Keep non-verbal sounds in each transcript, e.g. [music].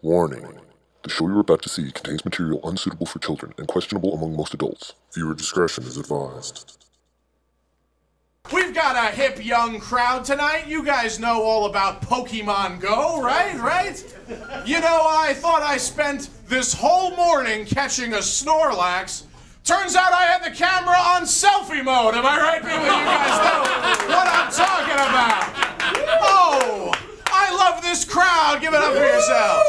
Warning. The show you're about to see contains material unsuitable for children and questionable among most adults. Viewer discretion is advised. We've got a hip young crowd tonight. You guys know all about Pokemon Go, right? Right? You know, I thought I spent this whole morning catching a Snorlax. Turns out I had the camera on selfie mode. Am I right, people? You guys know what I'm talking about. Oh, love this crowd. Give it up for yourselves.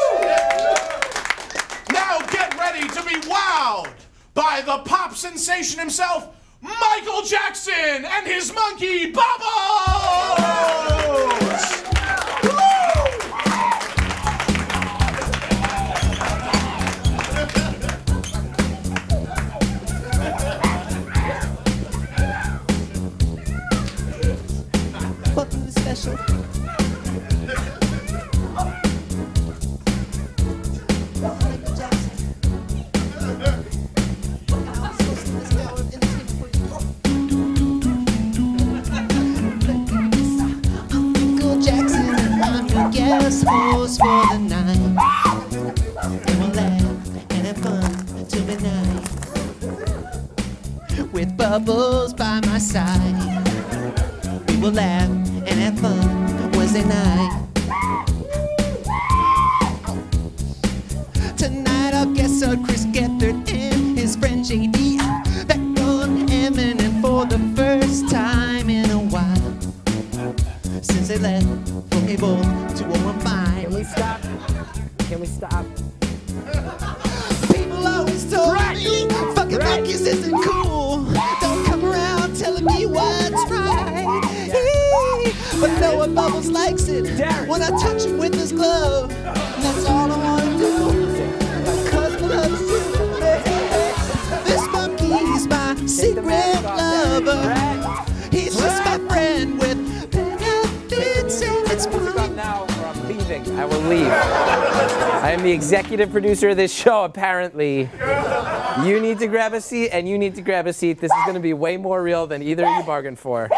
Now get ready to be wowed by the pop sensation himself, Michael Jackson and his monkey Bubbles! Special. Guest host for the night. And we'll laugh and have fun till midnight. With bubbles by my side. We will laugh and have fun Wednesday night. Tonight our guests are Chris Gethard and his friend JD. Back on MNN for the first time Can we will leave. I am the executive producer of this show, apparently. You need to grab a seat, and you need to grab a seat. This is going to be way more real than either of you bargained for.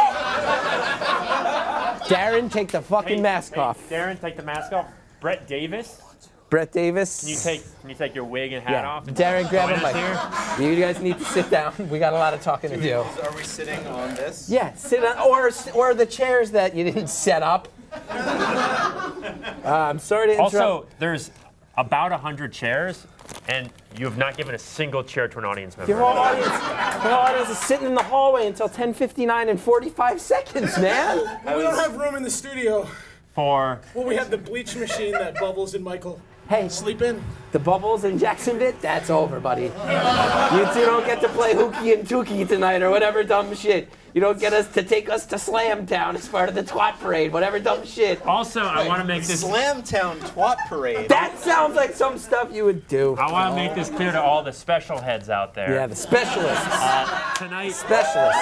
Darren, take the fucking mask Hey, off. Darren, take the mask off. Brett Davis, Brett Davis. can you take can you take your wig and hat yeah. off? Darren, grab Join a us mic. You guys need to sit down. We got a lot of talking to do. Are we sitting on this? Yeah, sit on, or or the chairs that you didn't set up. Uh, I'm sorry to interrupt. Also, there's about hundred chairs, and you have not given a single chair to an audience member. Your whole audience, your whole audience is sitting in the hallway until 10:59 and 45 seconds, man. We don't have room in the studio. For Well, we have the bleach machine that Bubbles in Michael Hey, sleep in. the bubbles in Jackson bit, that's over, buddy. You two don't get to play hooky and tookie tonight or whatever dumb shit. You don't get us to take us to Slam Town as part of the twat parade, whatever dumb shit. also, I want to make this Slamtown Twat Parade. That sounds like some stuff you would do. I want to make this clear to all the special heads out there. Yeah, the specialists. Uh, tonight, Specialists.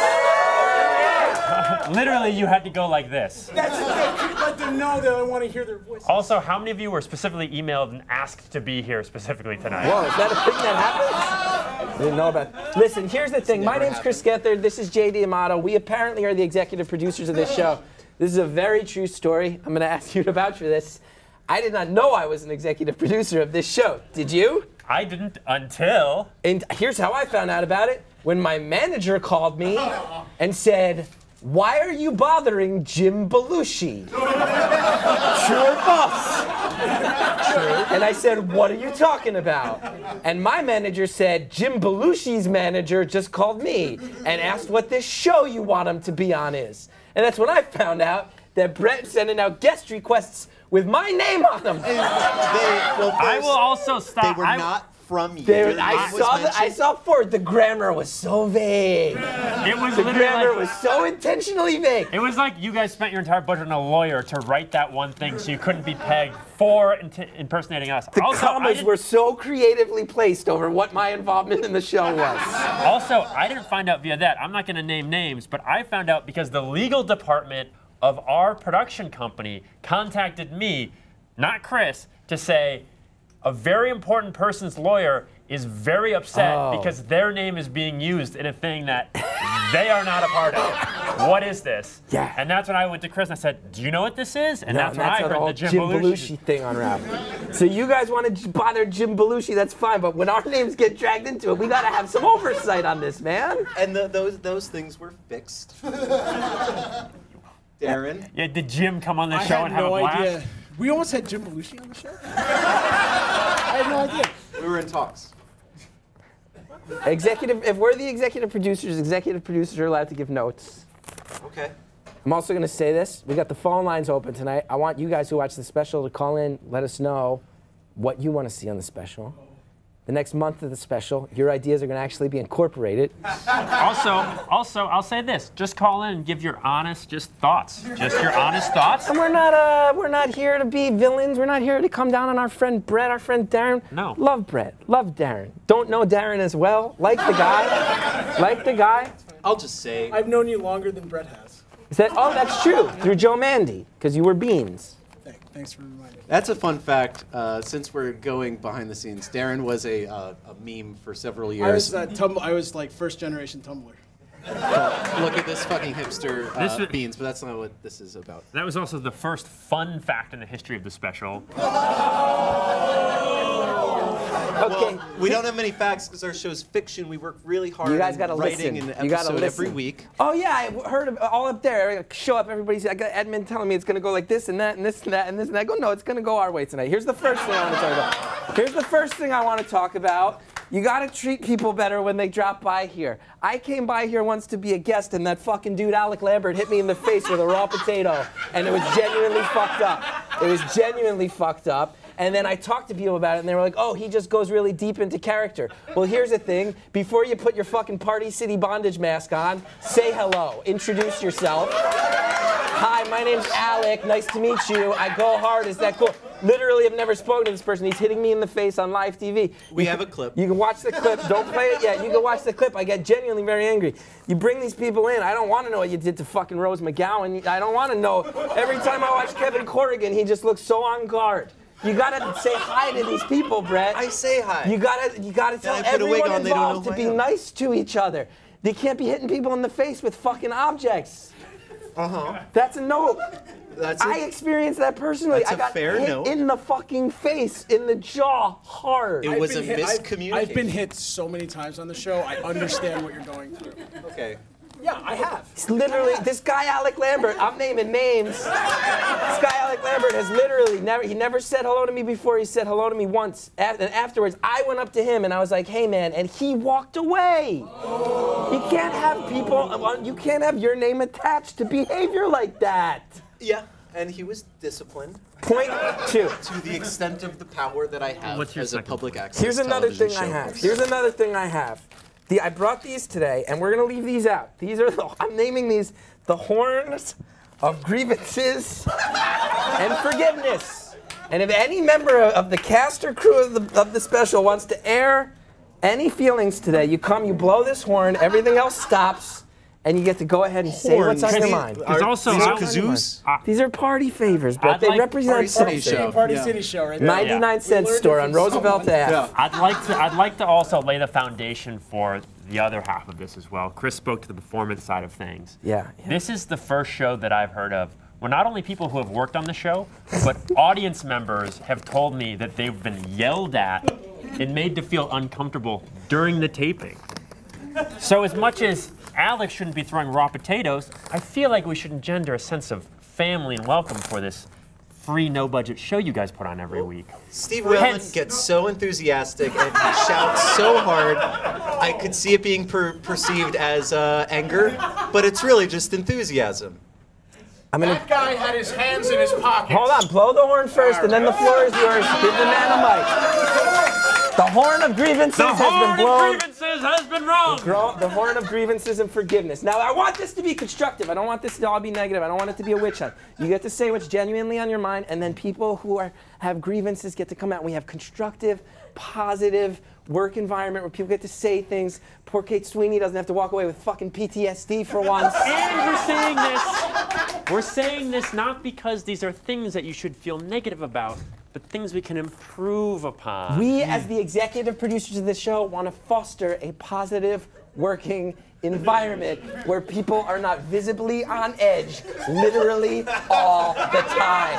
[laughs] literally, you had to go like this. That's it. Let them know that I want to hear their voices. Also, how many of you were specifically emailed and asked to be here specifically tonight? Whoa, is that a thing that happens? I didn't know about. Listen, here's the thing. My name's Chris Gethard. This is JD Amato. We apparently are the executive producers of this show. This is a very true story. I'm going to ask you to vouch for this. I did not know I was an executive producer of this show. Did you? I didn't until. And here's how I found out about it. When my manager called me and said, why are you bothering Jim Belushi? True or false? True. And I said, what are you talking about? And my manager said, Jim Belushi's manager just called me and asked what this show you want him to be on is. And that's when I found out that Brett's sending out guest requests with my name on them. They, well, I will also stop. They were I- not from you. There, I saw the, I mentioned. saw Ford. The grammar was so vague. It was The literally grammar like, was so intentionally vague. It was like you guys spent your entire budget on a lawyer to write that one thing, so you couldn't be pegged for int- impersonating us. The also, commas didn't- were so creatively placed over what my involvement in the show was. Also, I didn't find out via that. I'm not going to name names, but I found out because the legal department of our production company contacted me, not Chris, to say a very important person's lawyer is very upset Oh. because their name is being used in a thing that they are not a part of. What is this? Yeah. And that's when I went to Chris and I said, "Do you know what this is?" And No, that's and when that's I how the heard the Jim, Jim Belushi. Belushi thing unraveled. So you guys want to bother Jim Belushi, that's fine. But when our names get dragged into it, we got to have some oversight on this, man. And the, those those things were fixed. [laughs] Darren, Yeah, did Jim come on the I show had and have no a blast? idea. We almost had Jim Belushi on the show. [laughs] I had no idea. we were in talks. Executive, if we're the executive producers, executive producers are allowed to give notes. Okay. I'm also going to say this. We got the phone lines open tonight. I want you guys who watch the special to call in, let us know what you want to see on the special. The next month of the special, your ideas are going to actually be incorporated. [laughs] Also, also, I'll say this: just call in and give your honest, just thoughts, just your honest thoughts. And we're not uh we're not here to be villains. We're not here to come down on our friend Brett, our friend Darren. No. Love Brett. Love Darren. Don't know Darren as well. Like the guy. like the guy. I'll just say I've known you longer than Brett has. Is that oh that's true. Through Joe Mande, because you were beans. Thank- Thanks for reminding me. that's a fun fact. Uh, since we're going behind the scenes, Darren was a, uh, a meme for several I years. was uh, tumble. I was like first generation Tumblr. Look at this fucking hipster This uh, was- beans, but that's not what this is about. That was also the first fun fact in the history of the special. [laughs] [laughs] Okay. Well, we don't have many facts because our show's fiction. We work really hard You guys gotta writing listen. an You gotta episode every week. Oh yeah, I heard of, all up there. I show up, everybody's. I got Edmund telling me it's gonna go like this and that and this and that and this and that. I go, no, it's gonna go our way tonight. Here's the first thing I want to talk about. Here's the first thing I want to talk about. You gotta treat people better when they drop by here. I came by here once to be a guest, and that fucking dude Alec Lambert hit me in the face with a raw potato, and it was genuinely fucked up. It was genuinely fucked up. And then I talked to people about it, and they were like, oh, he just goes really deep into character. Well, here's the thing before you put your fucking Party City bondage mask on, say hello, introduce yourself. Hi, my name's Alec. Nice to meet you. I go hard. Is that cool? Literally, I've never spoken to this person. He's hitting me in the face on live TV. We You have can- a clip. You can watch the clip. Don't play it yet. You can watch the clip. I get genuinely very angry. You bring these people in. I don't want to know what you did to fucking Rose McGowan. I don't want to know. Every time I watch Kevin Corrigan, he just looks so on guard. You gotta say hi to these people, Brett. I say hi. You gotta, you gotta tell I put wig everyone on, they don't know involved to who I be am. nice to each other. They can't be hitting people in the face with fucking objects. Uh huh. That's a no. That's I experienced that personally. That's I a got fair hit note. in the fucking face, in the jaw, hard. It was a hit- I've- miscommunication. I've been hit so many times on the show. I understand what you're going through. Okay. Yeah, I have. It's literally this guy Alec Lambert. I'm naming names. This guy Alec Lambert has literally never. He never said hello to me before. He said hello to me once, A- and afterwards I went up to him and I was like, "Hey man," and he walked away. You can't have people. You can't have your name attached to behavior like that. Yeah, and he was disciplined Point two. to the extent of the power that I have What's your as a public point? access Here's another television thing I have. Here's another thing I have. The, I brought these today, and we're gonna leave these out. These are the, I'm naming these the horns of grievances and forgiveness. And if any member of, of the cast or crew of the, of the special wants to air any feelings today, you come, you blow this horn, everything else stops, and you get to go ahead and say what's on your mind. Because Are- also, these are I- kazoos? These are party favors, but I'd they like represent Party City something. show. Party Yeah. City show right there. 99 cent We learned store on Roosevelt. Ave. Yeah. I'd like to I'd like to also lay the foundation for the other half of this as well. Chris spoke to the performance side of things. Yeah, yeah. This is the first show that I've heard of where not only people who have worked on the show, but audience members have told me that they've been yelled at and made to feel uncomfortable during the taping. So as much as Alex shouldn't be throwing raw potatoes, I feel like we should engender a sense of family and welcome for this free no budget show you guys put on every week. Steve Whalen Hence- gets so enthusiastic and he shouts so hard. I could see it being per- perceived as uh, anger, but it's really just enthusiasm. I'm gonna That guy had his hands in his pockets. Hold on, blow the horn first, and then the floor is yours. Give the man a mic. The horn of grievances The has been blown. The horn of grievances has been wrong. The horn of grievances and forgiveness. Now, I want this to be constructive. I don't want this to all be negative. I don't want it to be a witch hunt. You get to say what's genuinely on your mind, and then people who are have grievances get to come out. We have constructive, positive work environment where people get to say things. Poor Kate Sweeney doesn't have to walk away with fucking PTSD for once. [laughs] And we're saying this. We're saying this not because these are things that you should feel negative about, but things we can improve upon. We, as the executive producers of this show, want to foster a positive working environment where people are not visibly on edge literally all the time.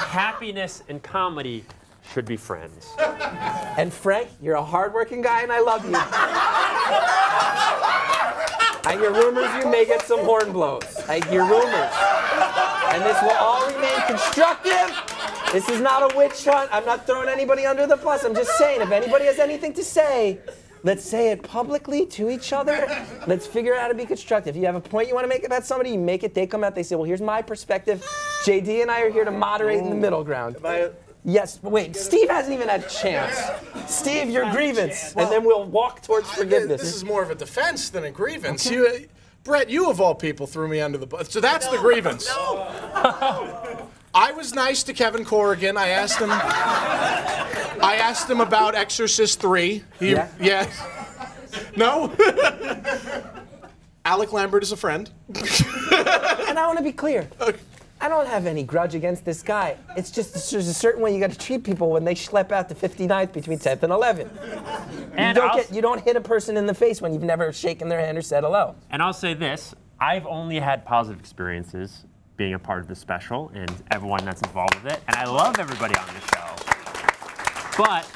Happiness and comedy should be friends. And Frank, you're a hardworking guy, and I love you. I hear rumors you may get some horn blows. I hear rumors. And this will all remain constructive. This is not a witch hunt. I'm not throwing anybody under the bus. I'm just saying, if anybody has anything to say, let's say it publicly to each other. Let's figure out how to be constructive. You have a point you want to make about somebody, you make it. They come out, they say, well, here's my perspective. JD and I are here to moderate in the middle ground. Yes, but wait, Steve hasn't even had a chance. Steve, your grievance, and then we'll walk towards I- forgiveness. This is more of a defense than a grievance. You, uh, Brett, you of all people threw me under the bus. So that's the grievance. [laughs] I was nice to Kevin Corrigan. I asked him. I asked him about Exorcist Three. He, Yeah? Yes. No. Alec Lambert is a friend. And I want to be clear. I don't have any grudge against this guy. It's just there's a certain way you got to treat people when they schlep out to 59th between 10th and 11th. You And don't I'll, get you don't hit a person in the face when you've never shaken their hand or said hello. and I'll say this: I've only had positive experiences being a part of the special and everyone that's involved with it, and I love everybody on the show. But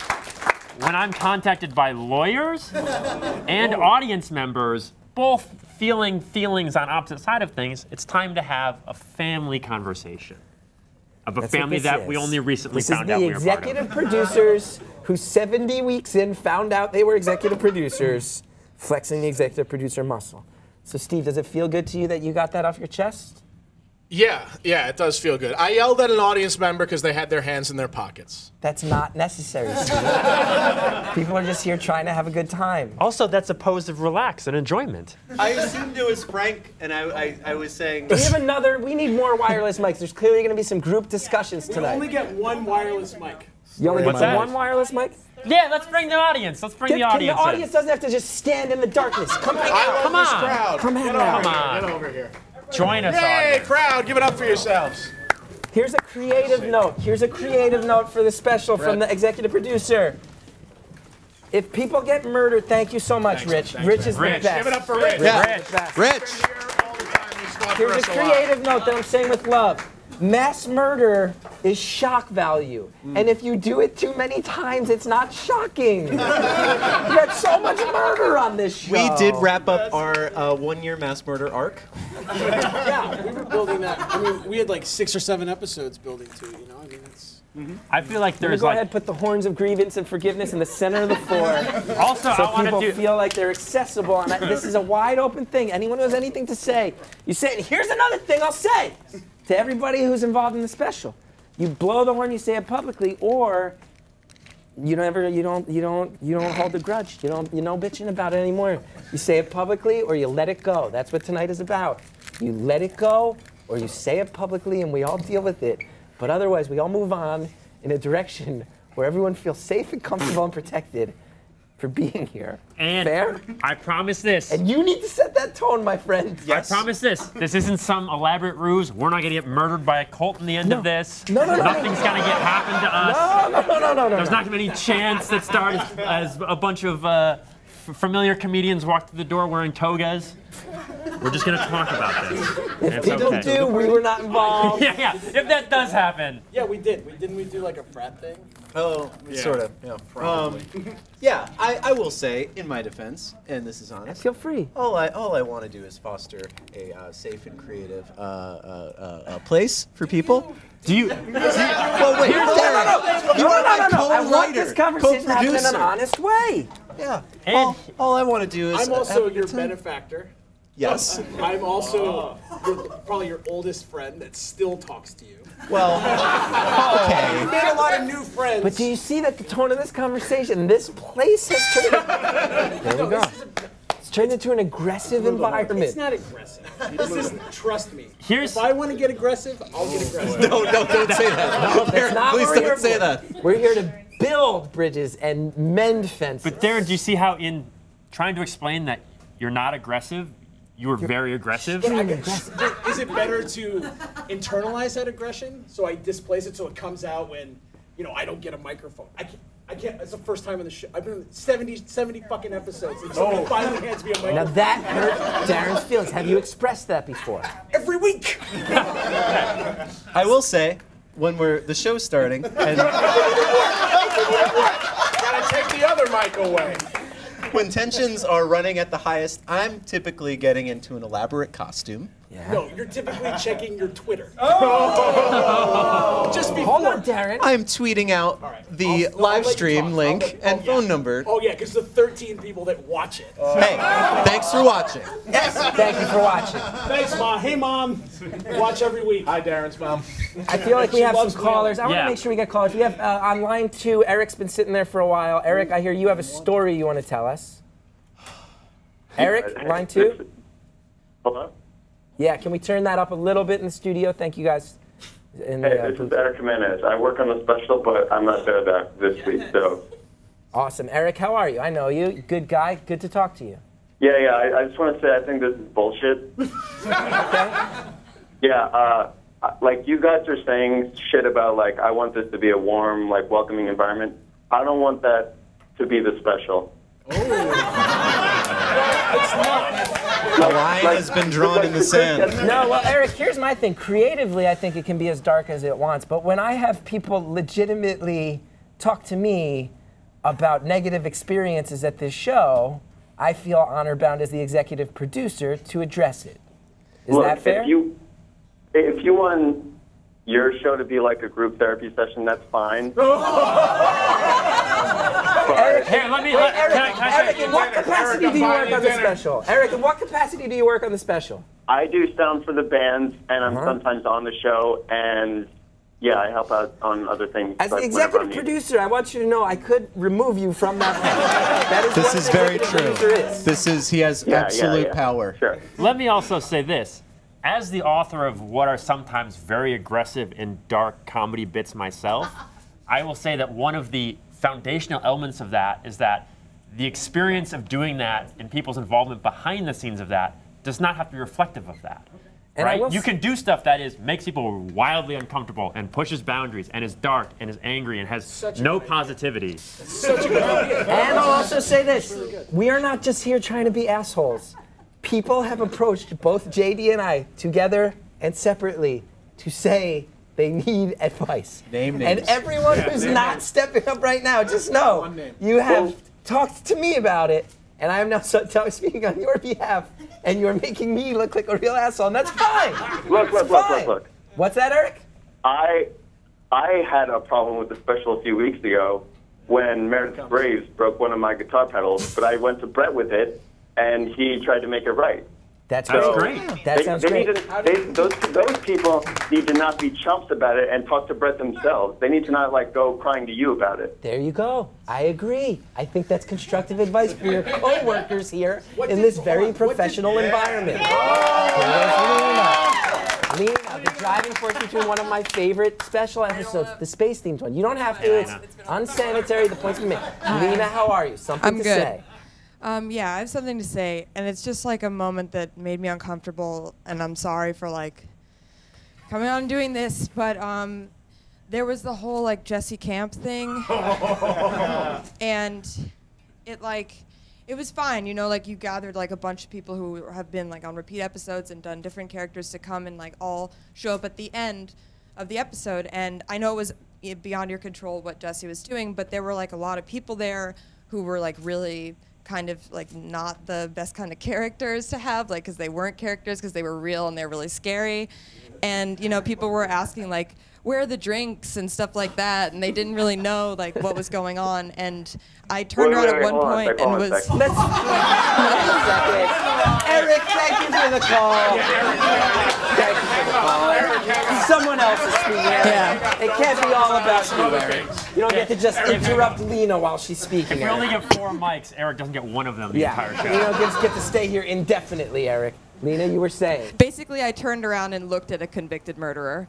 when I'm contacted by lawyers [laughs] and audience members, both feeling feelings on opposite side of things, it's time to have a family conversation of a That's family that we only recently This found is out the we were part of. executive producers who 70 weeks in found out they were executive producers, flexing the executive producer muscle. So Steve, does it feel good to you that you got that off your chest? Yeah, yeah, it does feel good. I yelled at an audience member because they had their hands in their pockets. That's not necessary, People are just here trying to have a good time. Also, that's opposed of relax and enjoyment. I assumed it was Frank, and I, I, I was saying. We have another. We need more wireless mics. There's clearly going to be some group discussions tonight. We only get one wireless mic. You only What's get that? one wireless mic. Yeah, let's bring the audience. Let's bring Can- the audience. the in. audience doesn't have to just stand in the darkness. Come hang I out. love come this on. crowd. Come hang out. Come on. Get over here. Join us, Hey, audience. crowd, give it up for yourselves. Here's a creative note. Here's a creative note for the special from the executive producer. If people get murdered, thank you so much, Rich. Rich is Rich. the best. Give it up for Rich. Yeah. Rich is the best. Rich. Here all the time. He's fought for Here's a creative note that I'm saying with love. Mass murder is shock value. And if you do it too many times, it's not shocking. [laughs] you got so much murder on this show. We did wrap up our uh, one-year mass murder arc. [laughs] Yeah, we were building that. I mean, we had like six or seven episodes building to. You know, I mean, it's. I feel like Let me there's go like ahead, put the horns of grievance and forgiveness in the center of the floor. [laughs] also so I people do feel like they're accessible. And I, this is a wide open thing. Anyone who has anything to say, you say. And here's another thing I'll say to everybody who's involved in the special: you blow the horn, you say it publicly, or you don't ever, you don't, you don't, you don't hold a grudge. You don't, you're no bitching about it anymore. You say it publicly, or you let it go. That's what tonight is about. You let it go, or you say it publicly, and we all deal with it. But otherwise, we all move on in a direction where everyone feels safe and comfortable and protected for being here. and Fair? I promise this. And you need to set that tone, my friend. I promise this. This isn't some elaborate ruse. We're not gonna get murdered by a cult in the end of this. No, no, no, no. Nothing's gonna get happen to us. No, no, no, no, no, no. There's not gonna be any chance that starts as, as a bunch of uh, f- familiar comedians walk through the door wearing togas. We're just gonna talk about this. And it's People okay. do. We were not involved. [laughs] Yeah, yeah. If that does happen, Yeah, we did. We didn't we do like a frat thing? Oh, sort of. Yeah. Um, [laughs] yeah, I, I will say, in my defense, and this is honest, Feel free. all I all I want to do is foster a uh, safe and creative uh, uh, uh, uh, place for people. do you? Well, wait, Darren, you No, are no, my no, no. I want co-writer, this conversation to happen in an honest way. Yeah. And- all, all I want to do is. I'm also have your good time. benefactor. Yes. I'm also your, probably your oldest friend that still talks to you. Well, [laughs] okay. You okay. made a lot of new friends. But do you see that the tone of this conversation, this place has turned. [laughs] there we go. It's turned into an aggressive environment. It's not aggressive. This is trust me. Here's- if I want to get aggressive, I'll get aggressive. No, no, don't say that. That's not Please what we're here don't say for. that. We're here to build bridges and mend fences. But there, do you see how in trying to explain that you're not aggressive, you were very aggressive? Is it better to internalize that aggression so I displace it so it comes out when, you know, I don't get a microphone? I can't. I can't. It's the first time in the show. I've been in 70, 70 fucking episodes, and somebody finally hands me a microphone now that hurt Darren's feelings. Have you expressed that before? every week. [laughs] I will say, when we're the show's starting, and [laughs] Gotta take the other mic away. When tensions are running at the highest, I'm typically getting into an elaborate costume. No, you're typically [laughs] checking your Twitter. Oh! [laughs] Just before. Hold on, Darren. I'm tweeting out the I'll- I'll live stream talk. I'll link let- and oh, yeah. phone number. Oh yeah, because the 13 people that watch it. Hey, thanks for watching. Yes, thank you for watching. Thanks, mom. Hey, mom. Watch every week. Hi, Darren's mom. I feel like we have some loves me. callers. I want to Yeah. make sure we get callers. We have uh, on line two. Eric's been sitting there for a while. Eric, I hear you have a story you want to tell us. Eric, line two. Hello? Yeah, can we turn that up a little bit in the studio? Thank you guys. In the, Hey, uh, this is. Eric Jimenez. I work on the special, but I'm not there that this week, so. Awesome, Eric. How are you? I know you. Good guy. Good to talk to you. Yeah, yeah, I, I just want to say I think this is bullshit. [laughs] Yeah, uh, like you guys are saying shit about like, I want this to be a warm, like welcoming environment. I don't want that to be the special. [laughs] The line has been drawn in the sand. No, well, Eric, here's my thing. Creatively, I think it can be as dark as it wants. But when I have people legitimately talk to me about negative experiences at this show, I feel honor bound as the executive producer to address it. Is Look, that fair? If you, if you want your show to be like a group therapy session, that's fine. [laughs] Eric, Here, let me. wait, let, Eric, can I, can I Eric, say- in what capacity do you work on the special? Eric, in what capacity do you work on the special? I do sound for the bands, and I'm Uh-huh. sometimes on the show, and yeah, I help out on other things. As the executive producer, I want you to know I could remove you from that. [laughs] that is This what is an very true. is. This is he has Yeah, yeah, absolute yeah. power. Sure. Let me also say this. As the author of what are sometimes very aggressive and dark comedy bits myself, I will say that one of the foundational elements of that is that the experience of doing that and people's involvement behind the scenes of that does not have to be reflective of that. And right? You can do stuff that is makes people wildly uncomfortable and pushes boundaries and is dark and is angry and has no positivity. And I'll also say this we are not just here trying to be assholes. People have approached both JD and I together and separately to say they need advice. Name And names. everyone who's not stepping up right now, just know you have talked to me about it, and I am now [laughs] so, t- speaking on your behalf, and you're making me look like a real asshole, and that's [laughs] fine. Look, look, It's look, look, look. What's that, Eric? I I had a problem with the special a few weeks ago when Meredith Braves broke one of my guitar pedals, but I went to Brett with it, and he tried to make it right. That's So great. That they, sounds they great. Need to, they, those, those people need to not be chumps about it and talk to Brett themselves. They need to not like go crying to you about it. There you go. I agree. I think that's constructive advice for your co-workers here in this very professional environment. There's Lena. Lena, the driving force between one of my favorite special episodes, the space themed one. You don't have to. It's unsanitary. The points been made. Lena, how are you? Something I'm to good. say. Um, yeah, I have something to say, and it's just like a moment that made me uncomfortable, and I'm sorry for like coming on and doing this, but um, there was the whole like Jesse Camp thing, [laughs] and it like it was fine, you know, like you gathered like a bunch of people who have been like on repeat episodes and done different characters to come and like all show up at the end of the episode, and I know it was beyond your control what Jesse was doing, but there were like a lot of people there who were like really kind of like not the best kind of characters to have like because they weren't characters because they were real and they're really scary and you know people were asking like where are the drinks and stuff like that and they didn't really know like what was going on and i turned Wait, around wait, at wait, one hold on a point sec, and on was. Let's. Wait a. Eric, thank you for the call. Thank you for the call. Someone else is speaking. Eric. Yeah. It can't be all about you, Eric. You don't get to just interrupt Lena while she's speaking. We only get four mics. Eric doesn't get one of them the entire show. you know, just get to stay here indefinitely, Eric. Lena, you were saying. basically i turned around and looked at a convicted murderer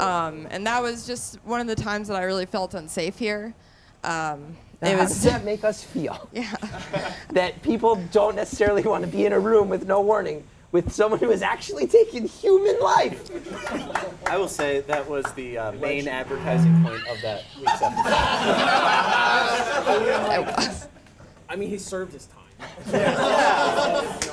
um, and that was just one of the times that i really felt unsafe here um, it How does that make us feel? [laughs] yeah That people don't necessarily want to be in a room with no warning with someone who has actually taken human life. I will say that was the uh, main advertising point of that week's episode. [laughs] I mean, he served his time.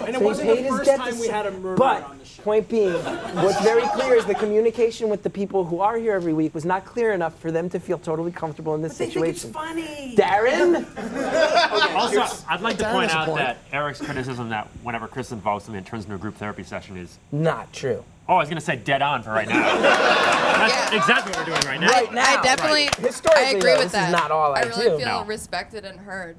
And it So he wasn't the his first debt time we had a murder But on the show. Point being, what's very clear is the communication with the people who are here every week was not clear enough for them to feel totally comfortable in this situation. That's funny. Darren, [laughs] Also, I'd like to Darren point out point. that Eric's criticism that whenever Chris involves something, it turns into a group therapy session is. not true. Oh, I was gonna say dead on for right now. [laughs] That's exactly what we're doing right now. Right now, I definitely, Historically, I agree though, with this is that. not all I I really do. feel No. respected and heard.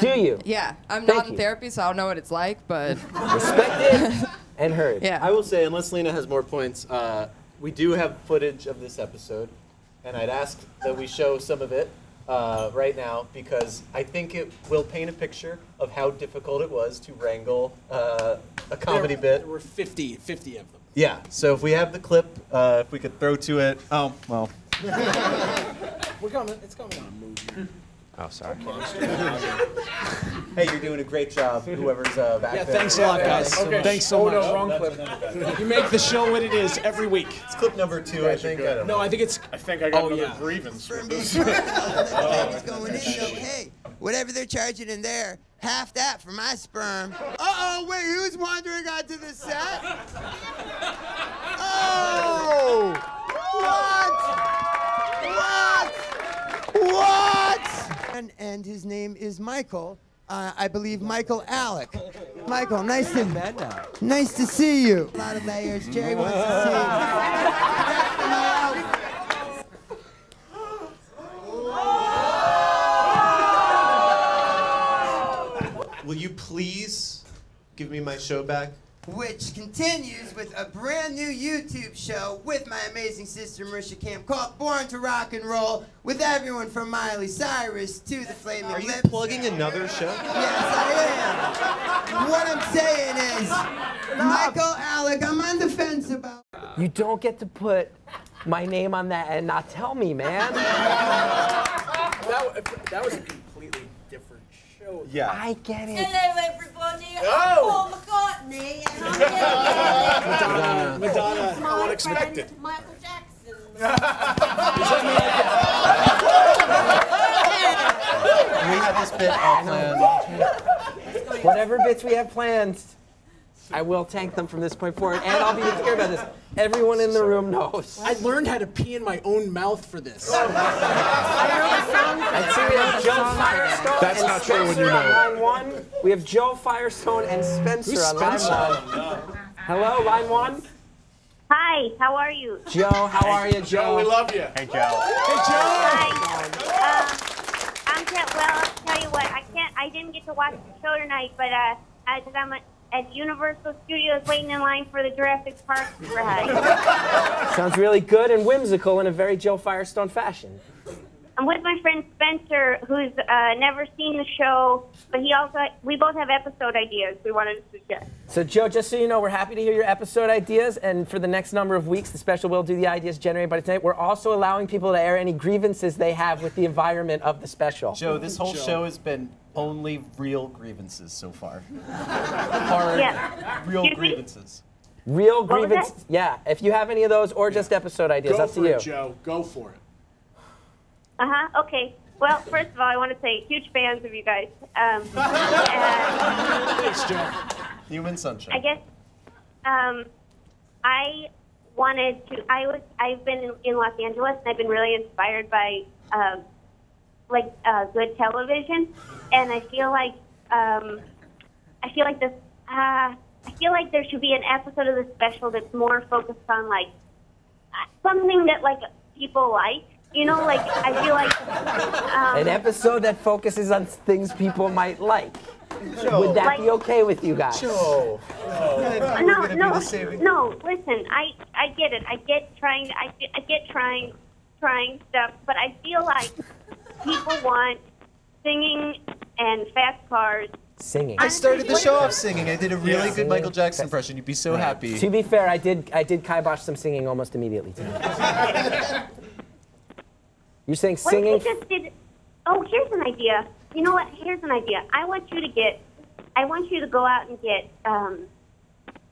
Do you? Yeah, I'm Thank not in you. therapy, so I don't know what it's like, but Respected [laughs] and heard. yeah. I will say, unless Lena has more points, uh, we do have footage of this episode, and I'd ask that we show some of it uh, right now because I think it will paint a picture of how difficult it was to wrangle uh, a comedy there, bit. There were 50, 50 of them. Yeah. So if we have the clip, uh, if we could throw to it. Oh well. [laughs] We're coming. It's coming on a movie. Oh, sorry. [laughs] Hey, you're doing a great job, whoever's uh, back Yeah, there. thanks a lot, guys. Okay. Thanks so Oh, much. no, wrong clip. You make the show what it is every week. It's clip number two, I think. I No. I think it's. I think I got Oh, another yeah. grievance with this. [laughs] Baby's [laughs] going in, so hey, whatever they're charging in there, half that for my sperm. Uh-oh, wait, who's wandering onto the set? Oh! What? What? What? And, and his name is Michael. Uh, I believe Michael Alig. Michael, nice to nice to see you. A lot of layers. Jerry wants to see you. Will you please give me my show back? Which continues with a brand new YouTube show with my amazing sister Marisha Camp called Born to Rock and Roll with everyone from Miley Cyrus to the Flaming Are you Lips. plugging another show? Yes, I am. What I'm saying is, Michael Alig, I'm on the fence about. You don't get to put my name on that and not tell me, man. That, that was a completely different show. Yeah. I get it. Hello, everybody. Oh. I'm Paul McCartney, and I'm here Madonna, Madonna, with my unexpected. friend Michael Jackson. We have this bit all planned. Whatever bits we have planned, I will tank them from this point forward, and I'll be clear about this. Everyone in the room knows. I learned how to pee in my own mouth for this. [laughs] I see we have Joe Firestone That's and not true when Spencer you know on line one. We have Joe Firestone and Spencer Who's on line Spencer? one. Hello, line one. Hi, how are you? Joe, how are you, Joe? we love you. Hey, Joe. Hey, Joe! Hi. Uh, I'm Kat. Well, I'll tell you what. I can't. I didn't get to watch the show tonight, but uh, because I'm at, at Universal Studios waiting in line for the Jurassic Park ride. [laughs] Sounds really good and whimsical in a very Joe Firestone fashion. I'm with my friend Spencer, who's uh, never seen the show, but he also we both have episode ideas we wanted to suggest. So, Joe, just so you know, we're happy to hear your episode ideas, and for the next number of weeks, the special will do the ideas generated by tonight. We're also allowing people to air any grievances they have with the environment of the special. Joe, this whole Joe. show has been only real grievances so far. Hard, Yeah. real Excuse me? grievances. Real grievances. Yeah, if you have any of those or just episode ideas, Go up to for you. it, Joe. Go for it. Uh huh. Okay. Well, first of all, I want to say huge fans of you guys. Um, [laughs] Thanks, Joe. Human sunshine. I guess um, I wanted to. I was. I've been in, Los Angeles, and I've been really inspired by um, like uh, good television, and I feel like um, I feel like this. Uh, I feel like there should be an episode of the special that's more focused on like something that like people like. You know, like I feel like um, An episode that focuses on things people might like. Would that be okay with you guys? Joe. No, no, no. Listen, I I get it. I get trying. I I get trying, trying stuff. But I feel like people want singing and fast cars. Singing. I started the show off singing. I did a really Yeah. good Michael Jackson impression. You'd be so happy. To be fair, I did I did kibosh some singing almost immediately tonight. [laughs] You're saying What singing? if just did? Oh, here's an idea. You know what? Here's an idea. I want you to get. I want you to go out and get. Um,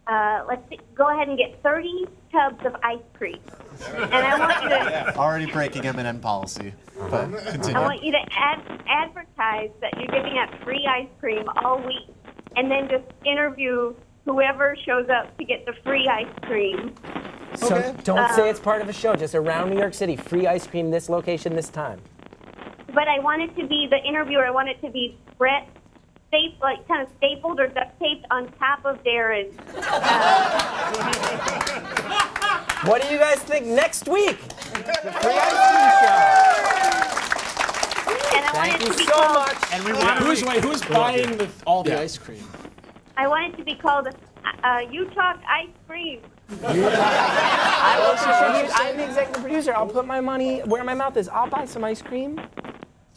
uh, let's see, go ahead and get 30 tubs of ice cream, and I want you to. [laughs] Already breaking MNN policy. But I want you to ad- advertise that you're giving out free ice cream all week and then just interview whoever shows up to get the free ice cream. So Okay. don't Uh, say it's part of a show. Just around New York City, free ice cream, this location, this time. But I want it to be the interviewer. I want it to be Brett, stapled, like kind of stapled or duct taped on top of Darren. [laughs] What do you guys think next week? The free ice And cream show. want Thank it you to be so called, much. And we want to Who's wait, who's buying the, all the ice cream? I want it to be called uh, You Talk Ice Cream. [laughs] I will contribute. [laughs] I'm the executive producer. I'll put my money where my mouth is. I'll buy some ice cream.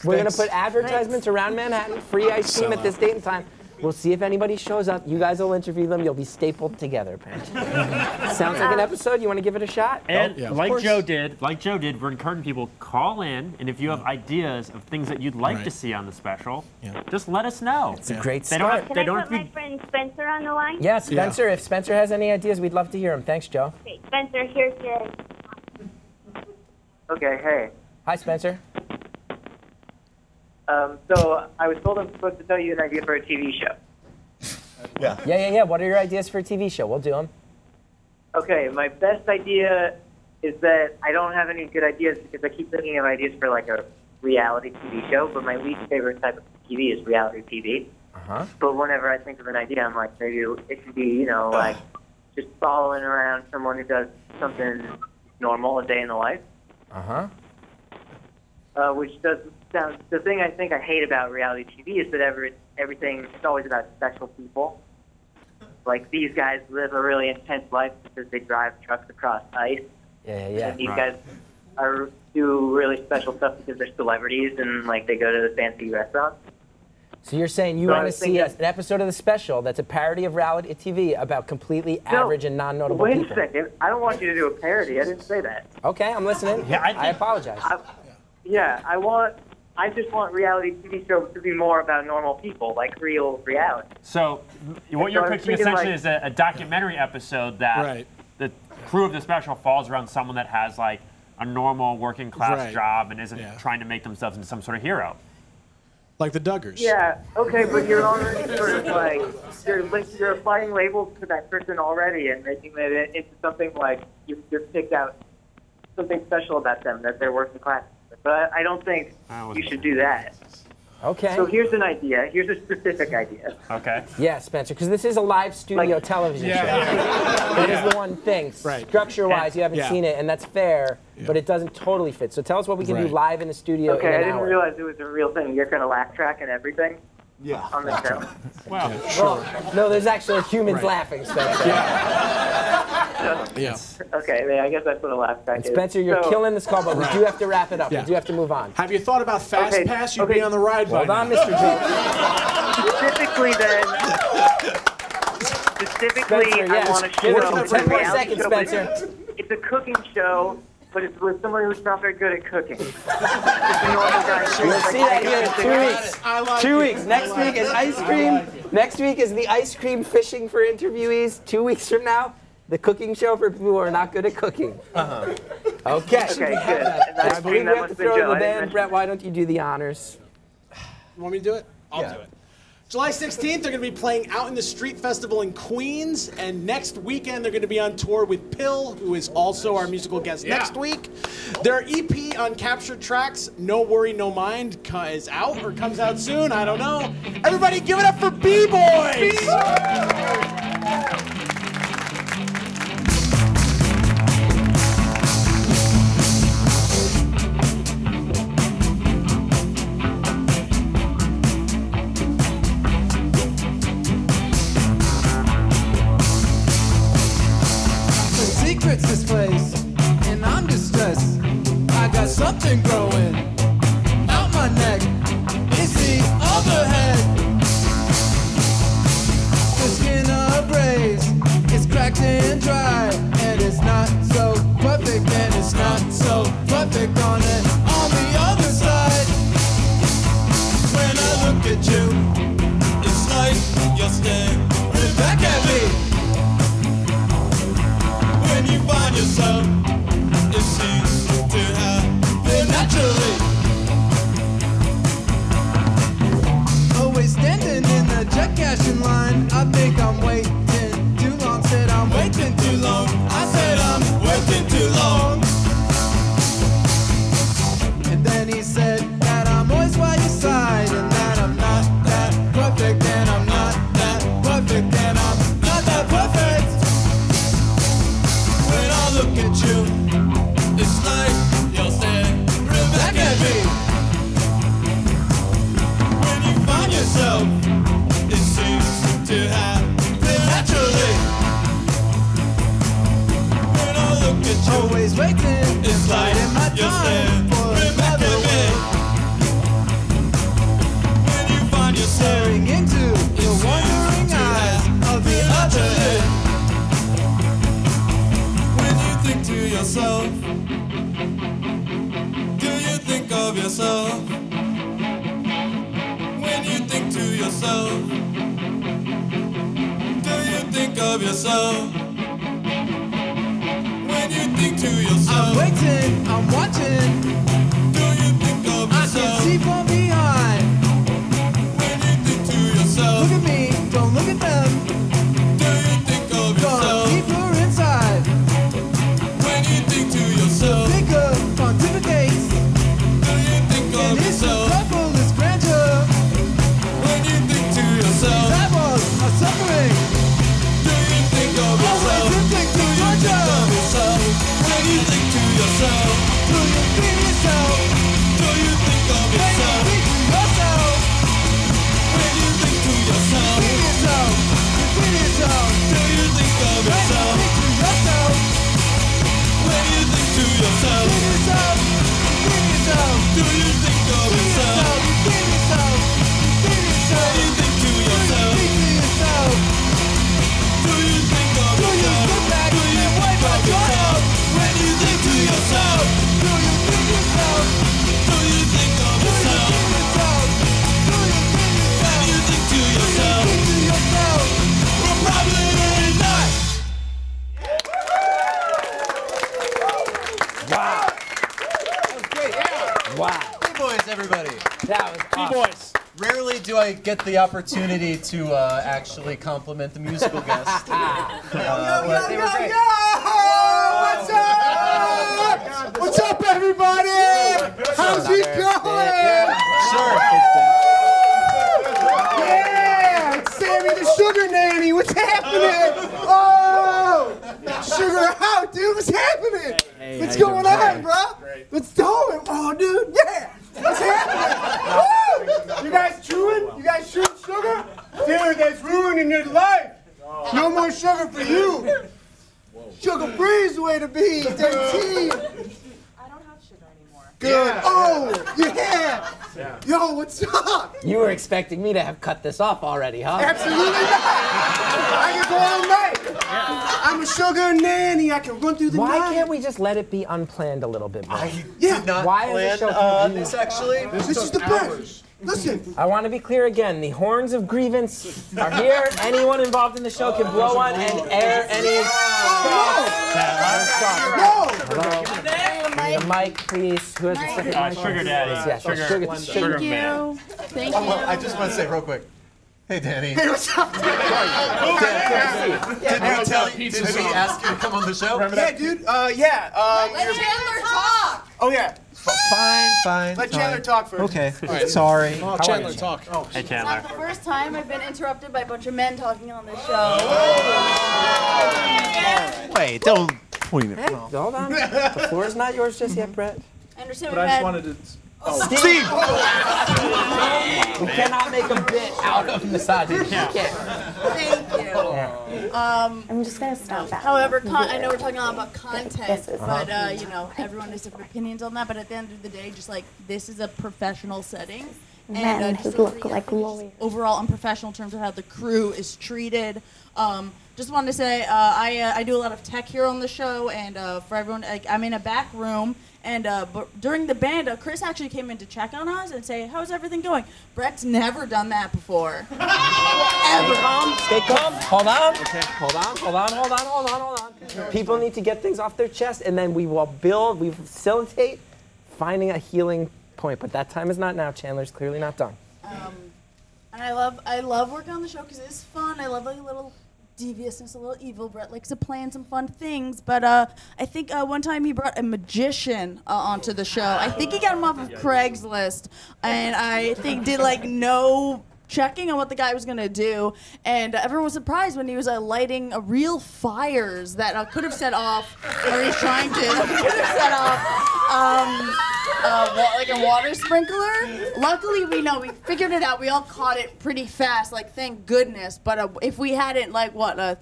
We're gonna put advertisements around Manhattan, free ice cream at this date and time. We'll see if anybody shows up. You guys will interview them. You'll be stapled together, apparently. [laughs] Sounds like an episode. You want to give it a shot? And oh, yeah, like. Joe did, like Joe did, we're encouraging people call in, and if you have ideas of things that you'd like Right. to see on the special, Yeah. just let us know. It's a great They don't start. have, Can they I don't put have to my be. friend Spencer on the line? Yeah, Spencer. If Spencer has any ideas, we'd love to hear them. Thanks, Joe. Okay, Spencer, here's your. Okay, hey. Hi, Spencer. Um, so I was told I'm supposed to tell you an idea for a TV show. [laughs] Yeah, yeah, yeah. yeah. What are your ideas for a TV show? We'll do them. Okay, my best idea is that I don't have any good ideas because I keep thinking of ideas for like a reality TV show, but my least favorite type of TV is reality TV. Uh huh. But whenever I think of an idea, I'm like, maybe it should be, you know, like [sighs] just following around someone who does something normal, a day in the life. Uh huh. uh, which does sound. The thing I think I hate about reality TV is that every everything is always about special people. Like these guys live a really intense life because they drive trucks across ice, Yeah, yeah, and these yeah. guys are do really special stuff because they're celebrities and like they go to the fancy restaurants. So you're saying you So want to was see a, an episode of the special that's a parody of reality TV about completely average and non-notable Wait people? a second, I don't want you to do a parody. I didn't say that. Okay, I'm listening. Yeah, I I apologize. I, yeah, I want. I just want reality TV shows to be more about normal people, like real reality. So, what So you're I was pitching essentially like- is a, a documentary episode that Right. the crew of the special falls around someone that has like a normal working class Right. job and isn't Yeah. trying to make themselves into some sort of hero. Like the Duggars. Yeah, okay, but you're already sort of like you're you're applying labels to that person already and making it into something like you you've picked out something special about them that they're working class. But I don't think you should do that. Okay. So here's an idea. Here's a specific idea. Okay. Yeah, Spencer, because this is a live studio television Yeah. show. that is the one thing. Right. Structure-wise, you haven't Yeah. seen it, and that's fair, but it doesn't totally fit. So tell us what we can do live in the studio Okay, in I didn't hour. realize it was a real thing. You're gonna laugh track and everything. Yeah. On the show. [laughs] Well, Well, no, there's actually humans Right. laughing, Spencer. Yeah. Okay, I, mean, I guess that's what a laugh track And is. Spencer, you're So- killing this call, but Right. we do have to wrap it up. Yeah. We do have to move on. Have you thought about Fast Okay, Pass? You'd okay. be on the ride by Hold on. Mr. Joe. Specifically, then. Specifically, Spencer, yes. I want to Give show it to 10 more reality seconds, show, Spencer. It's a cooking show, but it's with someone who's not very good at cooking. It's a normal guy. You'll see that here in two weeks. I like Two it. weeks. Next week is ice cream. Next week is the ice cream fishing for interviewees. Two weeks from now, the cooking show for people who are not good at cooking. Uh-huh. Okay. Okay, good. I ice believe we have to have been throw Joe. the I band. Brett, why don't you do the honors? You want me to do it? I'll do it. July 16th, they're going to be playing Out in the Street Festival in Queens, and next weekend they're going to be on tour with Pill, who is also our musical guest Yeah. next week. Their EP on Captured Tracks, No Worry, No Mind, is out or comes out soon. I don't know. Everybody, give it up for B-Boys! Get the opportunity to uh, actually compliment the musical guest. [laughs] Uh, but they were great. What's up? What's up, everybody? How's it going? Sure. Yeah, it's Sammy the Sugar Nanny. What's happening? Oh, sugar out, dude. What's happening? What's going on, bro? What's going? Oh, dude, yeah. What's happening? Woo! You guys chewing? You guys chewing sugar? Dude, that's ruining your life. No more sugar for you. Sugar free is the way to be. JT. I don't have sugar anymore. Good. Oh, yeah. Yo, what's up? You were expecting me to have cut this off already, huh? Absolutely not. [laughs] I can go all night. I'm a sugar nanny. I can run through the night! Why night. can't we just let it be unplanned a little bit more? Yeah. Did not Why is plan the show uh, this actually. This is the best. Listen. I want to be clear again. The horns of grievance are here. Anyone involved in the show can blow one and air any stuff. No. Hello. Need a mic, please. Who has the second Uh, mic? sugar daddy. Yes, oh, Sugar- sugar, Thank sugar you. man. Thank Oh, well, I just want to say real quick. Hey, Danny. Hey, what's up? Did we tell you? Did we ask you to come on the show? Yeah, dude. Uh, yeah. Uh, Let Chandler talk. oh yeah. Fine, fine. Let fine. Chandler talk first. Okay. Sorry. Chandler, talk. Oh, hey, It's not the first time I've been interrupted by a bunch of men talking on this show. Wait, don't point it. Hey, hold on. The floor is not yours just yet, Brett. I understand But we've I just had wanted to. Steve! we cannot make a bit out of misogyny. We can't. Thank you. Um, I'm just gonna stop that. however, con- I know we're talking a lot about content, Yes, it's- but uh, you know, everyone has different opinions on that. But at the end of the day, just like this is a professional setting, Men uh, who look like lawyers. overall unprofessional in terms of how the crew is treated. Um, just wanted to say uh, I uh, I do a lot of tech here on the show, and uh, for everyone, like, I'm in a back room. And uh, but during the band, uh, Chris actually came in to check on us and say, "How's everything going?" Brett's never done that before. [laughs] Stay calm. Stay calm. Hold on. Okay. Hold on. Hold on. Hold on. Hold on. Hold on. People need to get things off their chest, and then we will build. We facilitate finding a healing point. But that time is not now. Chandler's clearly not done. Um, and I love I love working on the show because it's fun. I love like a little deviousness, a little evil. Brett likes to plan some fun things. But uh, I think uh, one time he brought a magician uh, onto the show. I think he got him off of Craigslist, and [laughs] I think did like no checking on what the guy was gonna do, and uh, everyone was surprised when he was uh, lighting uh, real fires that uh, could have set off, or he's trying to [laughs] could have set off, um, uh, wa- like a water sprinkler. Luckily, we know we figured it out. We all caught it pretty fast, like thank goodness. But uh, if we hadn't, like what, uh,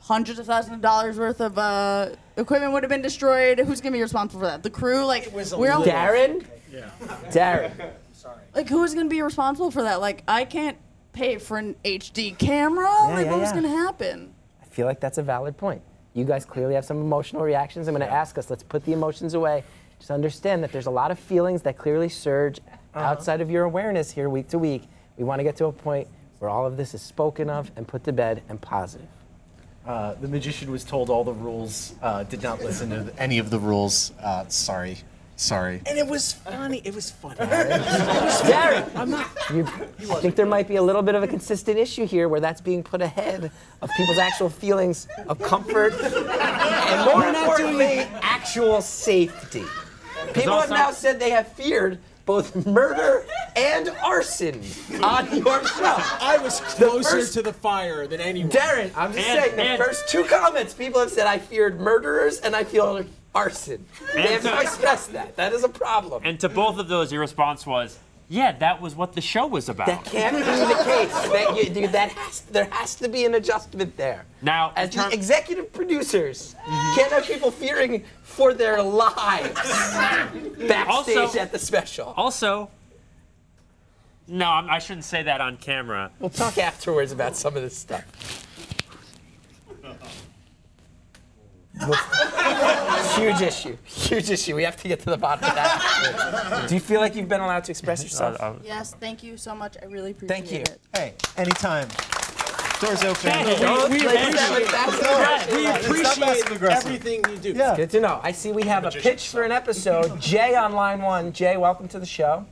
hundreds of thousands of dollars worth of uh, equipment would have been destroyed. Who's gonna be responsible for that? The crew, like we're all Darren. Yeah. [laughs] Darren. Like who's gonna be responsible for that? Like I can't pay for an HD camera. like yeah, what was yeah. gonna happen? I feel like that's a valid point. You guys clearly have some emotional reactions. I'm going to ask us, let's put the emotions away. Just understand that there's a lot of feelings that clearly surge outside of your awareness here week to week. We want to get to a point where all of this is spoken of and put to bed and positive. Uh, the magician was told all the rules, uh, did not listen to any of the rules. Uh, sorry. Sorry. And it was funny. It was funny. Darren, I'm not. You I think there might be a little bit of a consistent issue here where that's being put ahead of people's actual feelings of comfort and more importantly, actual safety. People have now said they have feared both murder and arson on your show. [laughs] I was closer first- to the fire than anyone. Darren, I'm just And- saying, the first two comments, people have said I feared murderers and I feel arson. They have to- expressed that. That is a problem. And to both of those, your response was, "Yeah, that was what the show was about." That can't be the case. That, you, dude, that has, there has to be an adjustment there. Now, As the executive producers, mm-hmm. can't have people fearing for their lives [laughs] backstage Also- at the special. also, no, I'm, I shouldn't say that on camera. We'll talk afterwards about some of this stuff. Huge issue. Huge issue. We have to get to the bottom of that. Do you feel like you've been allowed to express yourself? Yes, thank you so much. I really appreciate it. Thank you. it. Hey, anytime. Doors open. Don't we let appreciate- that with We appreciate everything you do. Yeah. Good to know. I see we have a pitch for an episode. Jay on line one. Jay, welcome to the show.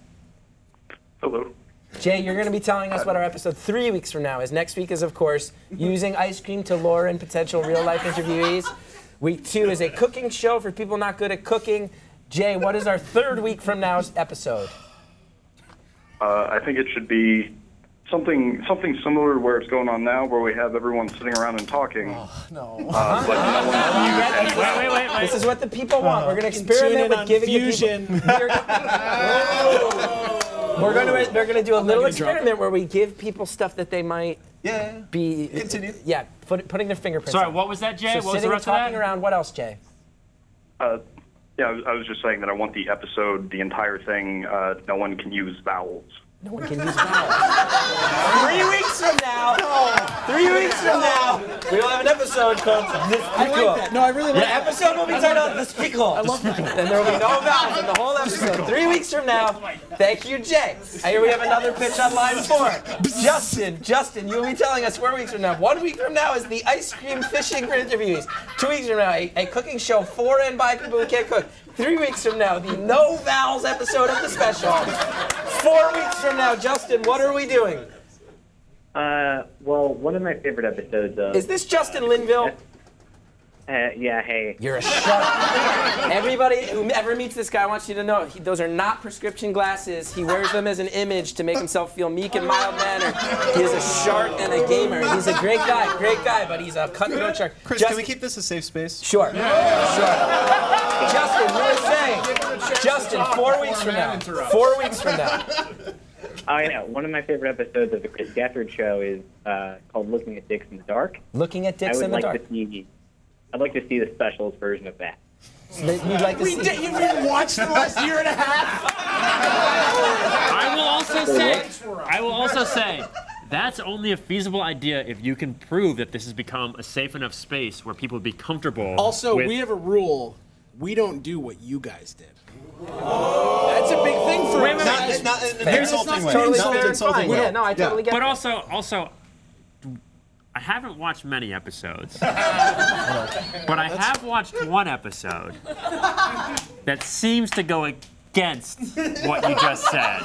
Hello. Jay, you're going to be telling us what our episode three weeks from now is. Next week is, of course, using ice cream to lure in potential real life interviewees. Week two is a cooking show for people not good at cooking. Jay, what is our third week from now's episode? Uh, I think it should be something something similar to where it's going on now, where we have everyone sitting around and talking. No. Uh, but no one's [laughs] mute. wait, wait, wait, wait. This is what the people want. We're going to experiment with on giving Fusion. the people. [laughs] [laughs] We're going to we're going to do a little gonna experiment where we give people stuff that they might Yeah. be Continue. Yeah, put, putting their fingerprints. Sorry, on. what was that, Jay? So what was the and rest of that? around. What else, Jay? Uh, yeah, I was, I was just saying that I want the episode, the entire thing. Uh, no one can use vowels. No one can use vowels. Three weeks from now. Three weeks from now, we'll have an episode called This I like that. No, I really like The that. episode will be titled The Speakle. I love that. And there will be no vowels in the whole episode. Three weeks from now. Thank you, Jay. I hear we have another pitch on line four. Justin, Justin, you will be telling us four weeks from now. One week from now is the ice cream fishing for interviews. Two weeks from now, a, a cooking show for and by people who can't cook. Three weeks from now, the no vowels episode of the special. Four weeks from now, Justin, what are we doing? Uh, well, one of my favorite episodes of. Is this Justin Linville? Uh, yeah, hey. You're a shark. Everybody who ever meets this guy wants you to know he, those are not prescription glasses. He wears them as an image to make himself feel meek and mild mannered. He is a shark and a gamer. He's a great guy, great guy, but he's a cutthroat shark. Chris, Just- can we keep this a safe space? Sure. Sure. Justin, you were saying. Justin, four weeks from now. Four weeks from now. Oh, yeah. One of my favorite episodes of the Chris Gethard show is uh, called "Looking at Dicks in the Dark." Looking at I dicks would in the like dark. to see. I'd like to see the specials version of that. You'd like to We see. did, you've been watching the last year and a half. I will also say, I will also say, that's only a feasible idea if you can prove that this has become a safe enough space where people would be comfortable. Also, with, we have a rule: we don't do what you guys did. Oh. That's a big thing for Wait, us. wait, wait. Not, not in an Here's- insulting way. Totally Not in fair an and insulting way. Yeah, no, I totally get it. But that. also, also, I haven't watched many episodes, [laughs] but I have watched one episode that seems to go against what you just said.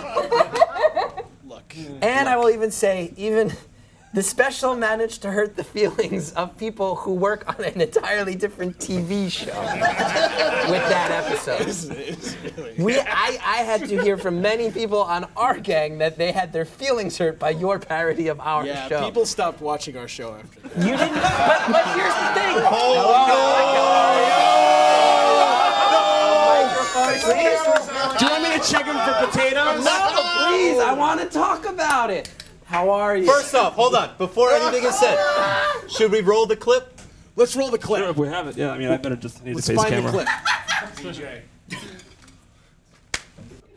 Look, And I will even say, even the special managed to hurt the feelings of people who work on an entirely different TV show with that episode. We, I, I had to hear from many people on our gang that they had their feelings hurt by your parody of our yeah, show. people stopped watching our show after that. you didn't, but, but here's the thing. Oh, oh, oh, Microphone, please. Do you want me to check them for potatoes? No, please. I want to talk about it. How are you? First off, hold on. Before anything is said, [laughs] should we roll the clip? Let's roll the clip. we have it, yeah. I mean, I better just need Let's to face find camera. the clip. [laughs]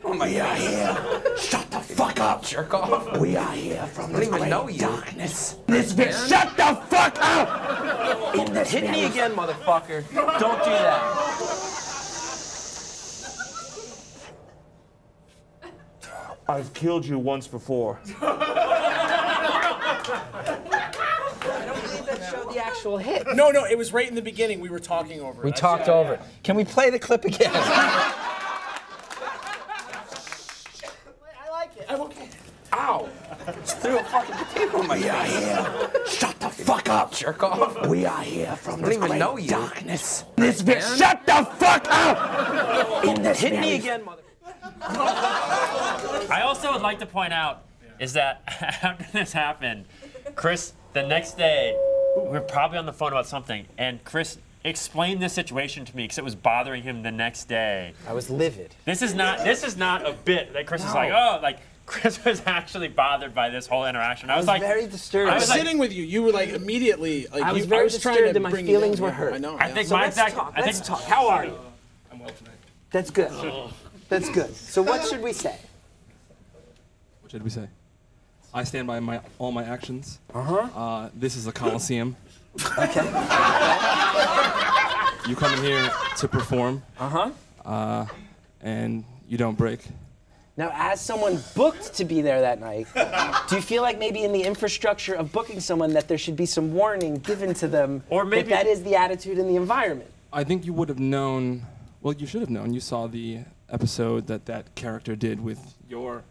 Oh my God, yeah. Shut the fuck up, jerk off. We are here from the great know you. darkness. This bitch, shut the fuck up! in Hit me again, motherfucker. Don't do that. I've killed you once before. [laughs] I don't believe that showed the actual hit. No, no, it was right in the beginning. We were talking over it. We I- talked yeah, over yeah. it. Can we play the clip again? [laughs] I like it. I'm okay. Ow! Just threw a fucking potato in my We are face. here. Shut the fuck up. Jerk off. We are here from I don't this great know you. darkness. This bitch. Shut the fuck up. In this Hit me again, mother. I also would like to point out is that [laughs] after this happened, Chris, the next day, we were probably on the phone about something, and Chris explained this situation to me because it was bothering him the next day. I was livid. This is not this is not a bit that Chris is like, oh, like [laughs] Chris was actually bothered by this whole interaction. I, I was, was like, very disturbed. I I was was like, sitting with you. You were like immediately. Like, I was you, very I was trying disturbed to and my bring feelings in. were hurt. I know. I yeah. think So my let's exact. talk. I Let's think talk. How are you? I'm well tonight. That's good. That's good. So what should we say? What should we say? I stand by my all my actions. Uh-huh. Uh, this is a coliseum. [laughs] Okay. You come in here to perform, Uh-huh. uh, and you don't break. Now, as someone booked to be there that night, do you feel like maybe in the infrastructure of booking someone that there should be some warning given to them Or maybe- that that is the attitude in the environment? I think you would have known. Well, you should have known. You saw the episode that that character did with your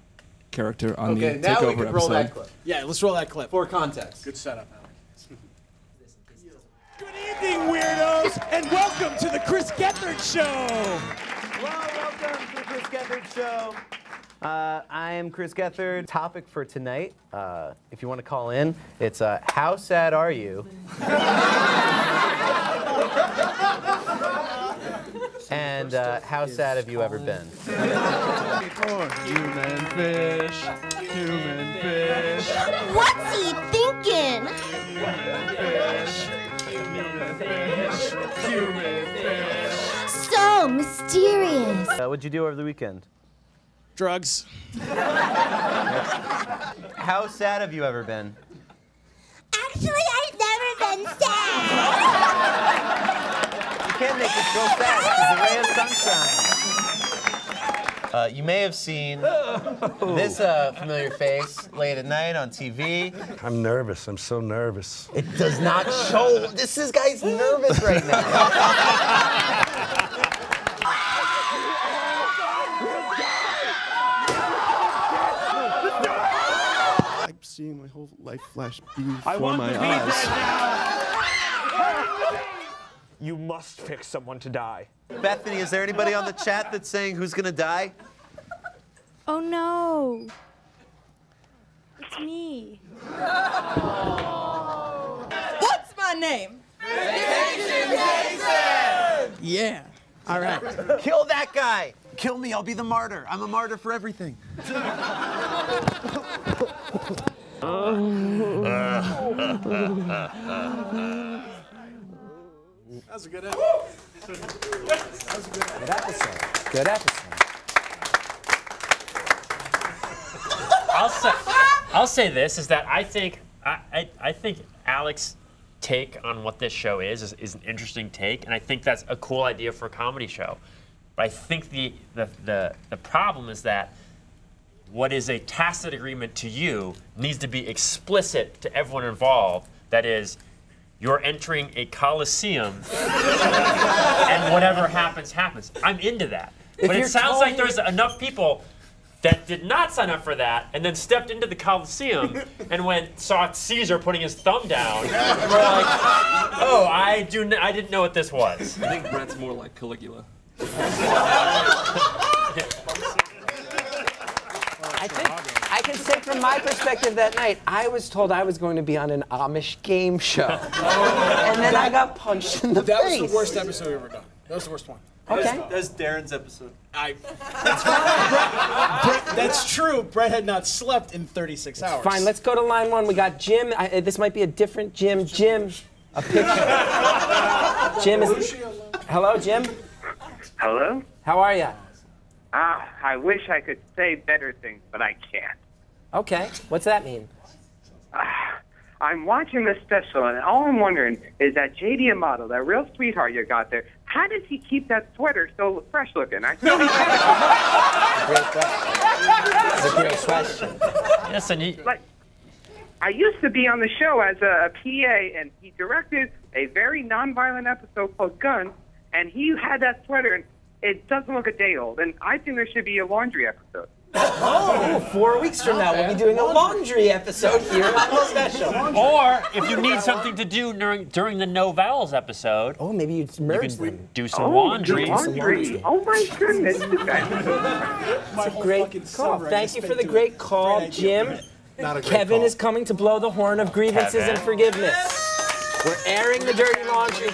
character on Okay, the now we takeover can episode. roll that clip. Yeah, let's roll that clip. For context. Good setup, Alex. Good evening, weirdos, and welcome to the Chris Gethard Show. Hello, welcome to the Chris Gethard Show. Uh, I am Chris Gethard. Topic for tonight, uh, if you want to call in, it's uh, how sad are you? [laughs] and uh, how sad have you ever been? [laughs] Human fish, human fish, What's he thinking? human fish. So mysterious. Uh, what'd you do over the weekend? Drugs. [laughs] How sad have you ever been? Actually, I've never been sad. [laughs] You can't make it so sad. It's a ray of sunshine. Uh, you may have seen this uh, familiar face late at night on TV. I'm nervous. I'm so nervous. It does not show. This is guy's nervous right now. I'm seeing my whole life flash before my eyes. You must pick someone to die. Bethany, is there anybody on the chat that's saying who's gonna die? Oh no. It's me. [laughs] What's my name? Yeah. All right. Kill that guy. Kill me. I'll be the martyr. I'm a martyr for everything. That [laughs] [laughs] was a good episode. That was a good Good episode. Good episode. I'll say, I'll say this is that I think I, I, I think Alex's take on what this show is, is is an interesting take, and I think that's a cool idea for a comedy show. But I think the the the, the problem is that what is a tacit agreement to you needs to be explicit to everyone involved. That is, you're entering a coliseum, and whatever happens, happens. I'm into that. If but it sounds like there's enough people that did not sign up for that and then stepped into the Coliseum [laughs] and went saw Caesar putting his thumb down. And [laughs] were like, oh, I do. N- I didn't know what this was. I think Brett's more like Caligula. I think I can say from my perspective that night, I was told I was going to be on an Amish game show. and then I got punched in the That face. was the worst episode we've ever done. That was the worst one. Okay. That was Darren's episode. I. That's, Brett, Brett, that's true. Brett had not slept in 36 hours. Fine, let's go to line one. We got Jim. I, uh, this might be a different Jim. Jim, a picture. Jim is. Hello, Jim. Hello? How are you? Ah, I wish I could say better things, but I can't. Okay. What's that mean? [sighs] I'm watching this special, and all I'm wondering is that JD Amato, that real sweetheart you got there, how does he keep that sweater so fresh looking? I [laughs] Great question. That's a great question. Listen, you, like, I used to be on the show as a, a PA, and he directed a very nonviolent episode called Guns, and he had that sweater, and it doesn't look a day old. And I think there should be a laundry episode. Oh, four weeks from now, we'll be doing a laundry episode here [laughs] on the special. Or if you need something to do during during the no vowels episode. Oh, maybe you merge them. Do some Oh, laundry. do laundry. Oh my goodness. this guy- [laughs] It's a great call. Thank you for the great call, Jim. Not a great Kevin call. is coming to blow the horn of grievances and forgiveness. We're airing the dirty laundry.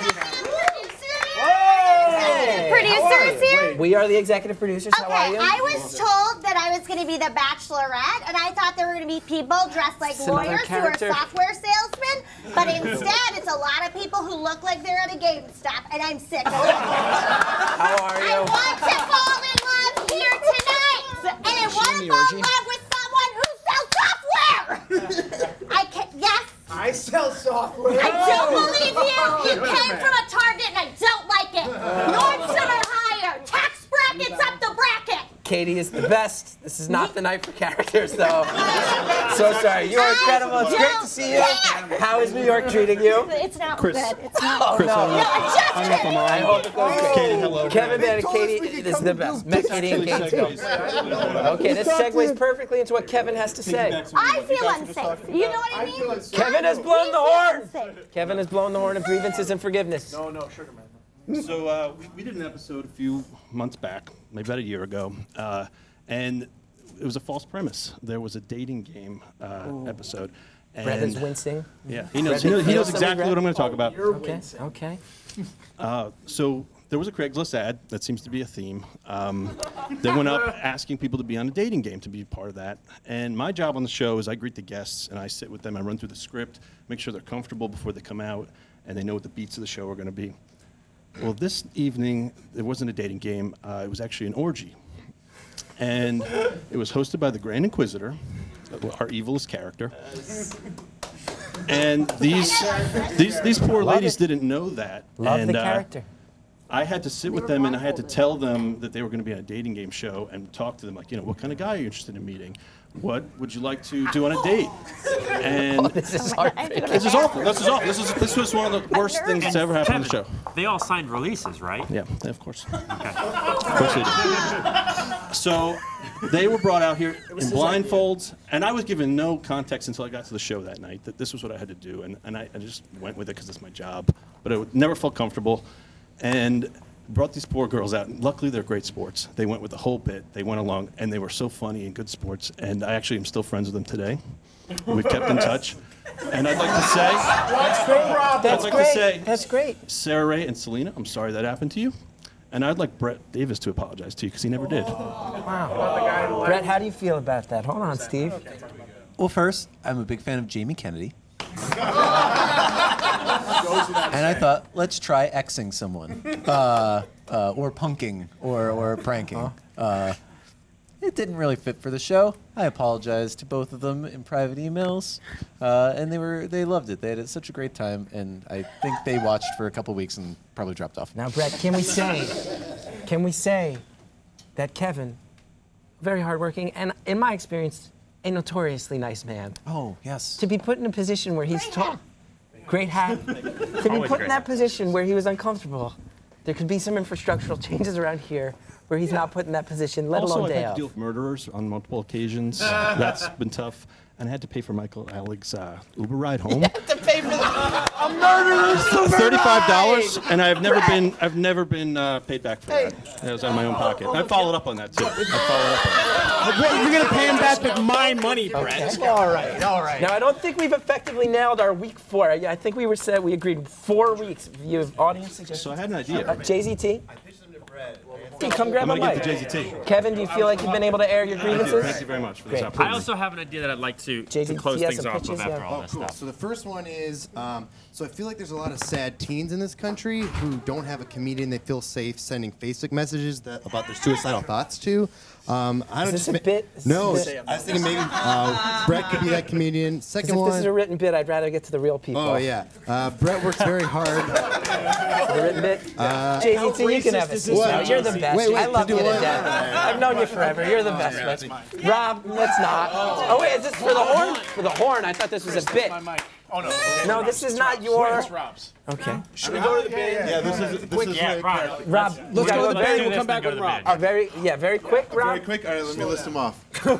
Producers here? We are the executive producers. How are Okay, you? I was told that I was going to be the bachelorette, and I thought there were going to be people dressed like It's another lawyers who are software salesmen, but instead it's a lot of people who look like they're at a GameStop, and I'm sick of it. How are you? I want to fall in love here tonight, and I want to fall in love with someone who sells software. I can yes. I sell software. I don't believe you. You came from a Target and I don't like it. Nordstrom or higher. Tax brackets up the bracket. Katie is the best. This is not the night for characters, though. [laughs] so sorry. You are incredible. It's great to see you. How is New York treating you? It's not Chris. good. It's [laughs] not Oh, good. no. No, just I'm not the mom. I hope it goes oh. great. Katie, hello. Kevin and Katie, this is the best. Met Katie and Kate's go. Okay, this segues perfectly into what Kevin has to say. I feel unsafe. You know what I mean? Kevin has blown the horn. Kevin has blown the horn of grievances and forgiveness. No, no, sugar man. So uh, we, we did an episode a few months back, maybe about a year ago, uh, and it was a false premise. There was a dating game uh, episode. Brett is wincing. Yeah, he knows. Brett He knows, he knows exactly what I'm going to talk about. Okay. Okay. Uh, so there was a Craigslist ad that seems to be a theme. Um, they went up [laughs] asking people to be on a dating game to be part of that. And my job on the show is I greet the guests and I sit with them. I run through the script, make sure they're comfortable before they come out, and they know what the beats of the show are going to be. Well, this evening it wasn't a dating game. Uh, it was actually an orgy, and it was hosted by the Grand Inquisitor, our evilest character. And these these these poor ladies didn't know that. Love and, the uh, character. I had to sit with them and I had to tell them that they were going to be on a dating game show and talk to them like, you know, what kind of guy are you interested in meeting? What would you like to do on a date? [laughs] And Oh, this is heartbreaking. This is awful. This is awful. This is this was one of the worst things that's ever happened on the show. They all signed releases, right? Yeah, of course. Of course they did. So they were brought out here in blindfolds, and I was given no context until I got to the show that night that this was what I had to do, and, and I, I just went with it because it's my job. But I never felt comfortable, and brought these poor girls out. And luckily, they're great sports. They went with the whole bit. They went along, and they were so funny and good sports. And I actually am still friends with them today. We've kept in touch. And I'd like to say, That's great. Rob. That's I'd like great. to say, That's great. Sarah Ray and Selena, I'm sorry that happened to you. And I'd like Brett Davis to apologize to you because he never did. Wow. Brett, how do you feel about that? Hold on, Steve. Well, first, I'm a big fan of Jamie Kennedy. [laughs] and I thought, let's try Xing someone, [laughs] uh, uh, or punking, or, or pranking. Uh, it didn't really fit for the show. I apologized to both of them in private emails, uh, and they were they loved it. They had such a great time, and I think they watched for a couple weeks and probably dropped off. Now, Brett, can we say, can we say that Kevin, very hardworking, and in my experience, a notoriously nice man. Oh, yes. To be put in a position where he's tall, great hat, [laughs] to be put in great that position where he was uncomfortable. There could be some infrastructural [laughs] changes around here where he's not put in that position, let also, alone I've day had to deal with murderers on multiple occasions. [laughs] That's been tough. And I had to pay for Michael Alig's uh, Uber ride home. [laughs] Had to pay for the, a murderer. [laughs] Thirty-five dollars, and I've never been I've never been uh, paid back for that. That was out of my own pocket. I followed up on that too. I followed up. On that. You're gonna pay him back with my money, Brett. All right, all right. Now I don't think we've effectively nailed our week four. I, I think we were said we agreed four weeks. You have audience suggestions. So I had an idea. Uh, JZT. Hey, come grab I'm a gonna mic. give it to JZT. Kevin, do you feel like you've been able to air your grievances? Thank you very much for this Great. opportunity. I also have an idea that I'd like to, JD, to close things off pitches, with after yeah. all Oh, this cool. stuff. So the first one is, um, so I feel like there's a lot of sad teens in this country who don't have a comedian they feel safe sending Facebook messages that, about their suicidal thoughts to. Um, I Is don't this just a ma- bit? No, this- I was thinking maybe uh, Brett could be that comedian. Second if one. this is a written bit, I'd rather get to the real people. Oh yeah, uh, Brett works very hard. The written bit. Uh, JZT, you can have a seat. What? now. You're the best. Wait, wait, I love you do to death. I've known you forever. You're the best. man. Rob, let's not. Oh wait, is this for the horn? For the horn? I thought this was a bit. Oh no. No, this is not your. It's Rob's. Okay. Should we go to the band? Yeah, this is this is Yeah, Rob. character. Rob, Let's go gotta the very- band. We'll come back with Rob. band. Very, yeah, very quick, Rob. Very quick. All right, let me list them off. Uh, [laughs]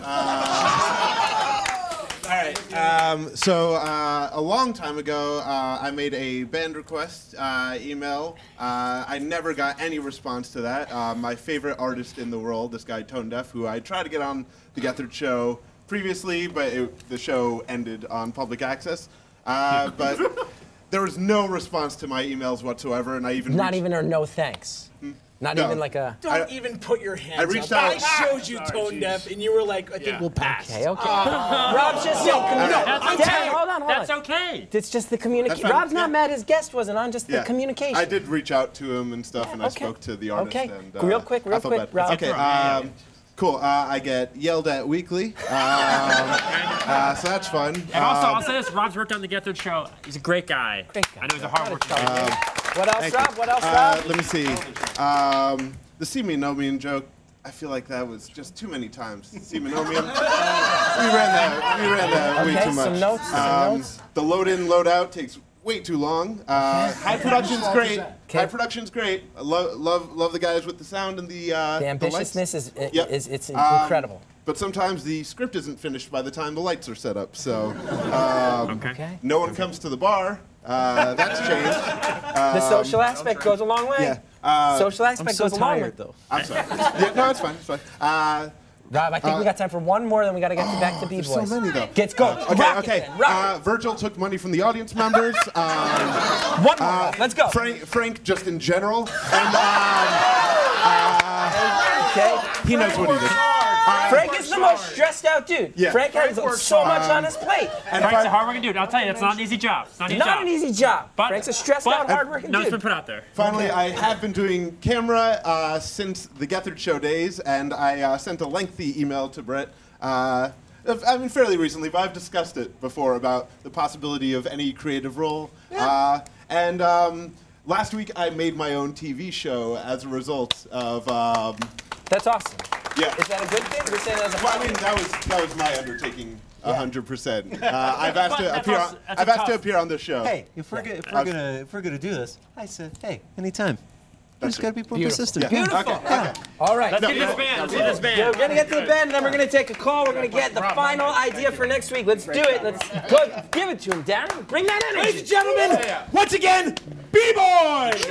[laughs] all right. Um, so uh, a long time ago, uh, I made a band request uh, email. Uh, I never got any response to that. Uh, my favorite artist in the world, this guy Tone Deaf, who I tried to get on the Gethard show previously, but it, the show ended on public access. Uh, [laughs] but there was no response to my emails whatsoever, and I even Not reached- even or no thanks. Not No. even like a. Don't I- even put your hands I reached up. out- I showed you tone deaf, and you were like, I think we'll pass. Okay, okay. [laughs] Rob's just saying. commu- no, That's I'm okay. telling- Hold on, hold That's on. okay. It's just the communication. Rob's not Yeah. mad his guest wasn't on, just the Yeah. communication. I did reach out to him and stuff, and I Okay. spoke to the artist. Okay. And, uh, Real quick, real I felt quick, bad. Rob. Okay. Um, cool. Uh, I get yelled at weekly, um, [laughs] uh, so that's fun. And also, Um, I'll say this: Rob's worked on the Gethard show. He's a great guy. Great guy. I know he's a hard worker. What else, Rob? What else, Uh, Rob? let me see. Um, the see me know me joke. I feel like that was just too many times. See me know me. [laughs] we ran that. We ran that way too much. some notes, some Um, notes. The load in, load out takes way too long. Uh, high production's great. Okay. High production's great. I love, love, love the guys with the sound and the. Uh, The the lights. ambitiousness is, i- Yep. is it's Um, incredible. But sometimes the script isn't finished by the time the lights are set up. So [laughs] um, Okay. no one comes to the bar. Uh, that's [laughs] changed. The social aspect goes a long way. Yeah. Uh, social I'm aspect so goes a long way. tired though. I'm sorry. [laughs] Yeah, no, it's fine. It's fine. Uh, Rob, I think Uh, we got time for one more, then we got to get to back to B-Boys. so many though. Let's go. Okay, Rock okay. then, rock Uh, Virgil took money from the audience members. [laughs] Um. One more. uh, Let's go. Frank, Frank, just in general, and um, uh, Okay. he knows what he did. Frank is the most stressed out dude. Yeah. Frank has Frank works so much on his plate. and Frank's a fin- hard working dude. I'll tell you, it's not an easy job. It's not an easy Not job. an easy job. But- Frank's a stressed but- out, hardworking No, it's been dude. put out there. Finally, I have been doing camera uh, since the Gethard Show days, and I uh, sent a lengthy email to Brett. Uh, I mean, fairly recently, but I've discussed it before about the possibility of any creative role. Uh, and um, last week, I made my own TV show as a result of. Um, That's awesome. Yeah. Is that a good thing? You're saying that as a Well, I mean, that was that was my undertaking, Yeah. hundred percent. [laughs] Uh, I've asked to appear. On, that's I've asked to appear on this show. Hey, if we're, go- if I we're was- gonna if we're gonna do this, I said, hey, anytime. We That's just gotta be more Beautiful. persistent. Yeah. Beautiful. Okay. okay. All right. Let's No, get this band. Let's get this band. Yeah, we're gonna get to the band, and then we're gonna take a call. We're gonna get the final idea for next week. Let's do it. Let's go. Give it to him, Darren. Bring that energy. Ladies and gentlemen, once again, B-Boys!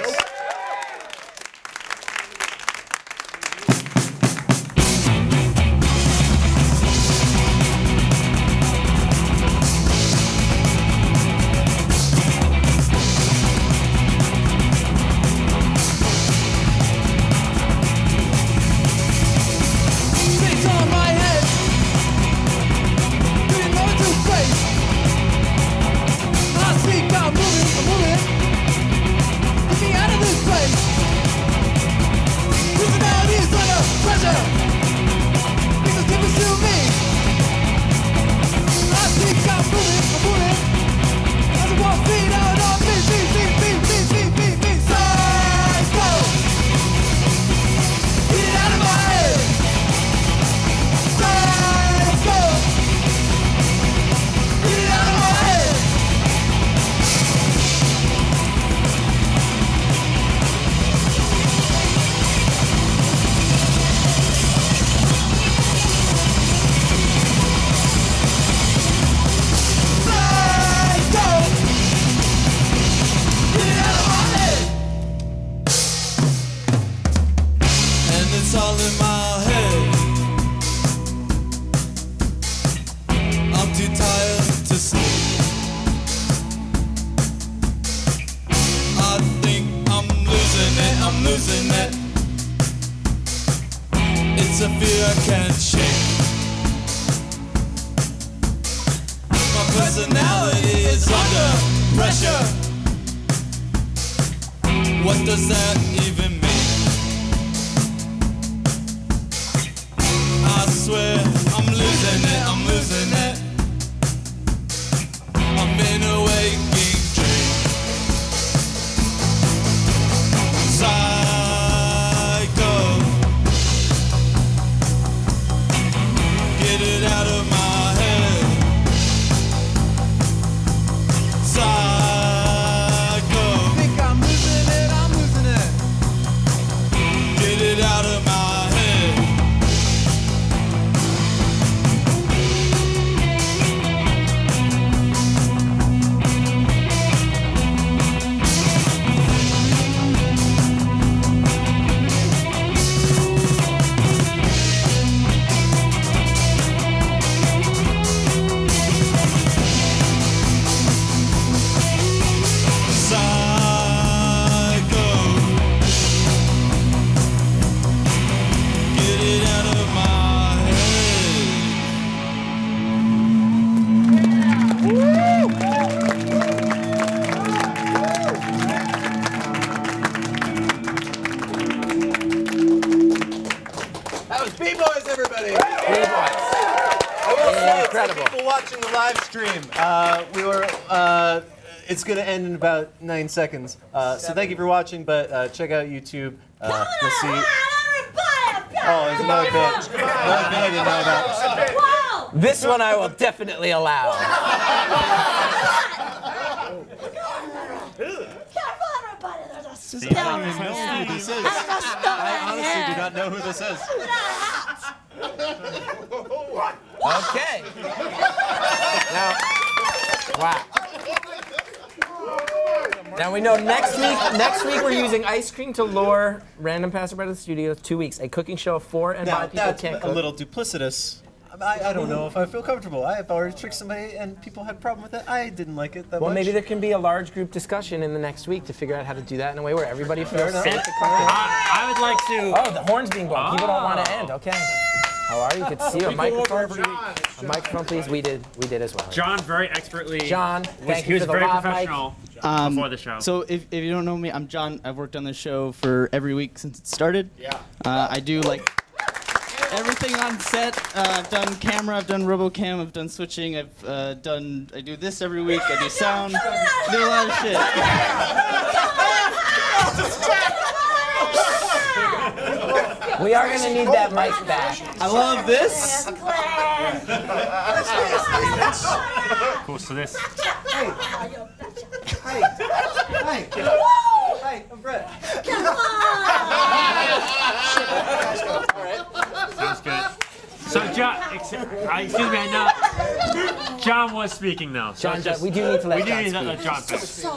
It's going to end in about nine seconds. Uh, so thank you for watching, but uh, check out YouTube. Uh, you'll see. Oh, there's another bit. Another bit I didn't know about. This one I will definitely allow. I don't even know who. I honestly do not know who this is. Okay. Now, wow. Now we know next week. Next week we're using ice cream to lure random passerby to the studio. Two weeks, a cooking show of four and Now, five people that's can't a little duplicitous. I, I don't know if I feel comfortable. I have already tricked somebody and people had a problem with it. I didn't like it that Well, much. maybe there can be a large group discussion in the next week to figure out how to do that in a way where everybody feels enough. safe to come in. I, I would like to. Oh, the horn's being blown. People don't want to Oh. end. Okay. How are you? You could see a We go microphone. A microphone, please. We did. We did as well. John very expertly. John, was, thank he you was for the very lav mic. professional Um, before the show. So if, if you don't know me, I'm John. I've worked on this show for every week since it started. Yeah. Uh, I do like everything on set. Uh, I've done camera. I've done RoboCam. I've done switching. I've uh, done. I do this every week. I do sound. I do a lot of shit. We are gonna need that mic back. I love this. Cool. So this. Hey, hey, hey, Hey, I'm Brett. Sounds good. So John, uh, excuse me, I know John was speaking though. So John, just, we do need to let we do need to let. John speak. So,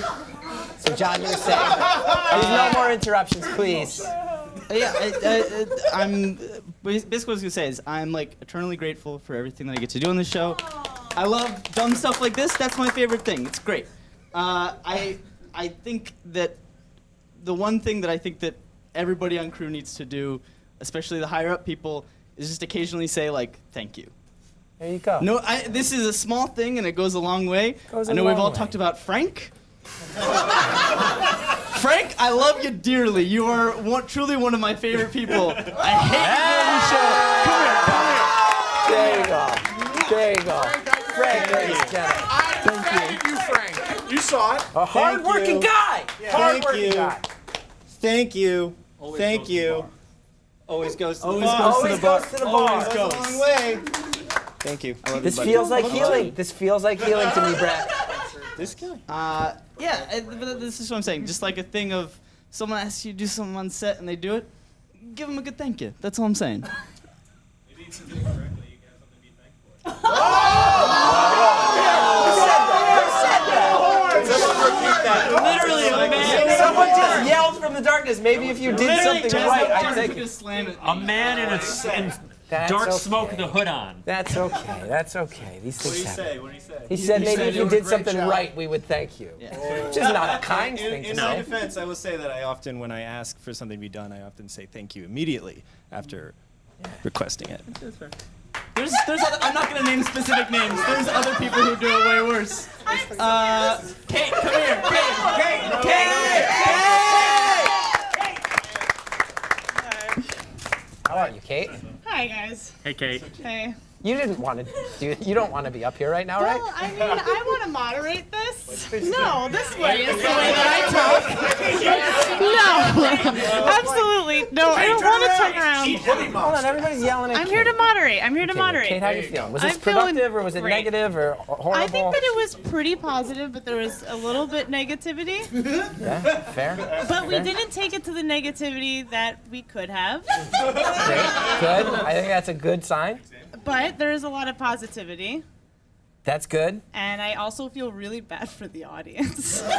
[laughs] John, you were saying. There's no more interruptions, please. yeah, I, I, I, I'm basically what I was gonna say is I'm like eternally grateful for everything that I get to do on the show. I love dumb stuff like this. That's my favorite thing. It's great. Uh, I I think that the one thing that I think that everybody on crew needs to do, especially the higher up people, is just occasionally say like thank you. There you go. No, I, this is a small thing and it goes a long way. Goes I a know we've all way. talked about Frank. Frank, I love you dearly. You are one, truly one of my favorite people. I hate you on the show. Come here, come here. There you go. There you go. Frank, ladies and gentlemen. I thank you, Frank. You saw it. Oh, a hard-working guy. Yeah. Hard-working Thank you. guy. Thank you. Thank you. Always goes to the bar. Always goes to the bar. goes Always goes. a long way. Thank you. This feels like healing. This feels like healing to me, Brett. This guy. Uh, yeah, I- but this is what I'm saying. Just like a thing of someone asks you to do something on set and they do it, give them a good thank you. That's all I'm saying. Literally, a man. Someone just yelled from the darkness. Maybe if you did Literally, something just right, I'd take it. Slam it. A man in a s- in That's dark okay. smoke the hood on. That's okay. That's okay. These things happen. What do you say? He said You maybe said if you you did something job. right, we would thank you. Yeah. Which is not a kind in, thing to in say. my defense, I will say that I often, when I ask for something to be done, I often say thank you immediately after requesting it. There's, there's other, I'm not gonna name specific names. There's other people who do it way worse. Uh, Kate, come here. Kate, Kate, Kate, Kate, How are you, Kate? Hi guys. Hey, Kate. Hey. You didn't want to do. You don't want to be up here right now, right? Well, I mean, I want to moderate this. No, this way is the way that I talk. [laughs] No, [laughs] absolutely. No, I don't want to turn around. Hold on, everybody's yelling at I'm here to moderate. I'm here to Okay, moderate. Kate, how you feeling? Was this I'm productive or was it great. negative or horrible? I think that it was pretty positive, but there was a little bit negativity. [laughs] Yeah, fair. But we didn't take it to the negativity that we could have. Great, good. I think that's a good sign. But there is a lot of positivity. That's good. And I also feel really bad for the audience. [laughs]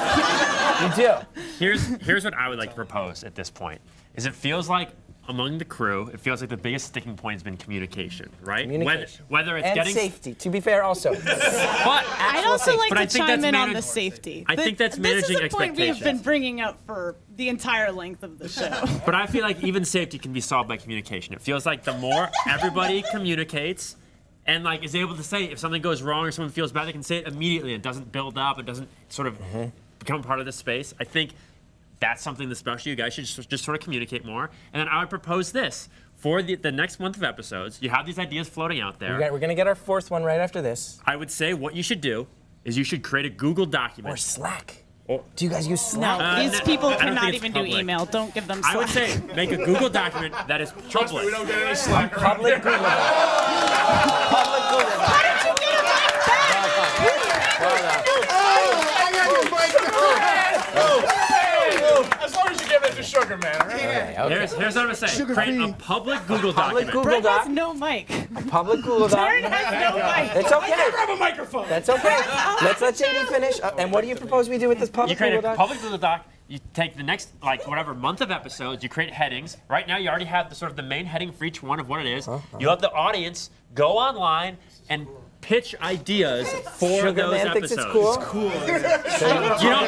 You do. Here's here's what I would like to propose at this point. Is it feels like among the crew, it feels like the biggest sticking point has been communication, right? Communication. Whether, whether it's and getting safety. To be fair, also. [laughs] but I'd also like but to I think chime that's in on the safety. I think that's managing expectations. This is a point we have been bringing up for the entire length of the [laughs] show. [laughs] But I feel like even safety can be solved by communication. It feels like the more everybody communicates and like is able to say if something goes wrong or someone feels bad, they can say it immediately. It doesn't build up. It doesn't sort of mm-hmm. become part of the space. I think that's something that's special. You guys should just, just sort of communicate more. And then I would propose this for the, the next month of episodes. You have these ideas floating out there. We got- we're gonna get our fourth one right after this. I would say what you should do is you should create a Google document. Or Slack. Or, do you guys use No, Slack? Uh, these no, people cannot think it's even do email. Don't give them Slack. I would say make a Google document that is public. we don't get any Slack. Public Google Public Google As long as you give it to Sugar Man, all right? Here's, here's what I'm saying. Sugar Create free. a public Google Public document. Google Doc. has no mic. Public Google Doc. Darren has no mic. It's okay. I never have a microphone. That's okay. Let's let JD finish. Uh, and what do you propose we do with this public document? You create Google a Doc? public Google Doc. You take the next, like, whatever month of episodes. You create headings. Right now, you already have the sort of the main heading for each one of what it is. Uh-huh. You have the audience go online and pitch ideas for Sugar those Man thinks episodes. it's cool. [laughs] You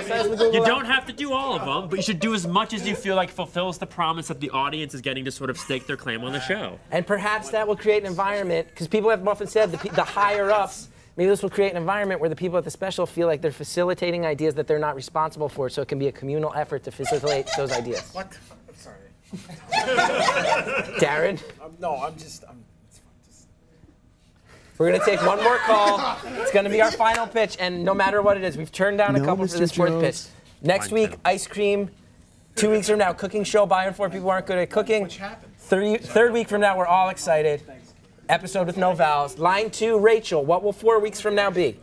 Says the don't, you don't have to do all of them, but you should do as much as you feel like fulfills the promise that the audience is getting to sort of stake their claim on the show. And perhaps that will create an environment, because people have often said the, the higher ups, maybe this will create an environment where the people at the special feel like they're facilitating ideas that they're not responsible for, so it can be a communal effort to facilitate those ideas. What? I'm sorry. Darren, Um, no, I'm just. I'm, we're going to take one more call. [laughs] It's going to be our final pitch, and no matter what it is, we've turned down a No, couple for Mr. this fourth pitch. Jokes. Next week, ice cream. Two weeks from now, cooking show. By and for people who aren't good at cooking. Which Third, third week from now, we're all excited. Episode with no vowels. Line two, Rachel. What will four weeks from now be?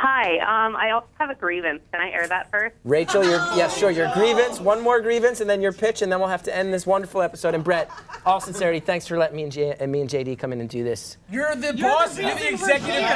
Hi, um, I also have a grievance. Can I air that first? Rachel, your yes, sure, your grievance. One more grievance, and then your pitch, and then we'll have to end this wonderful episode. And Brett, all sincerity, thanks for letting me and, J- and me and JD come in and do this. You're the You're boss. the You're the executive here.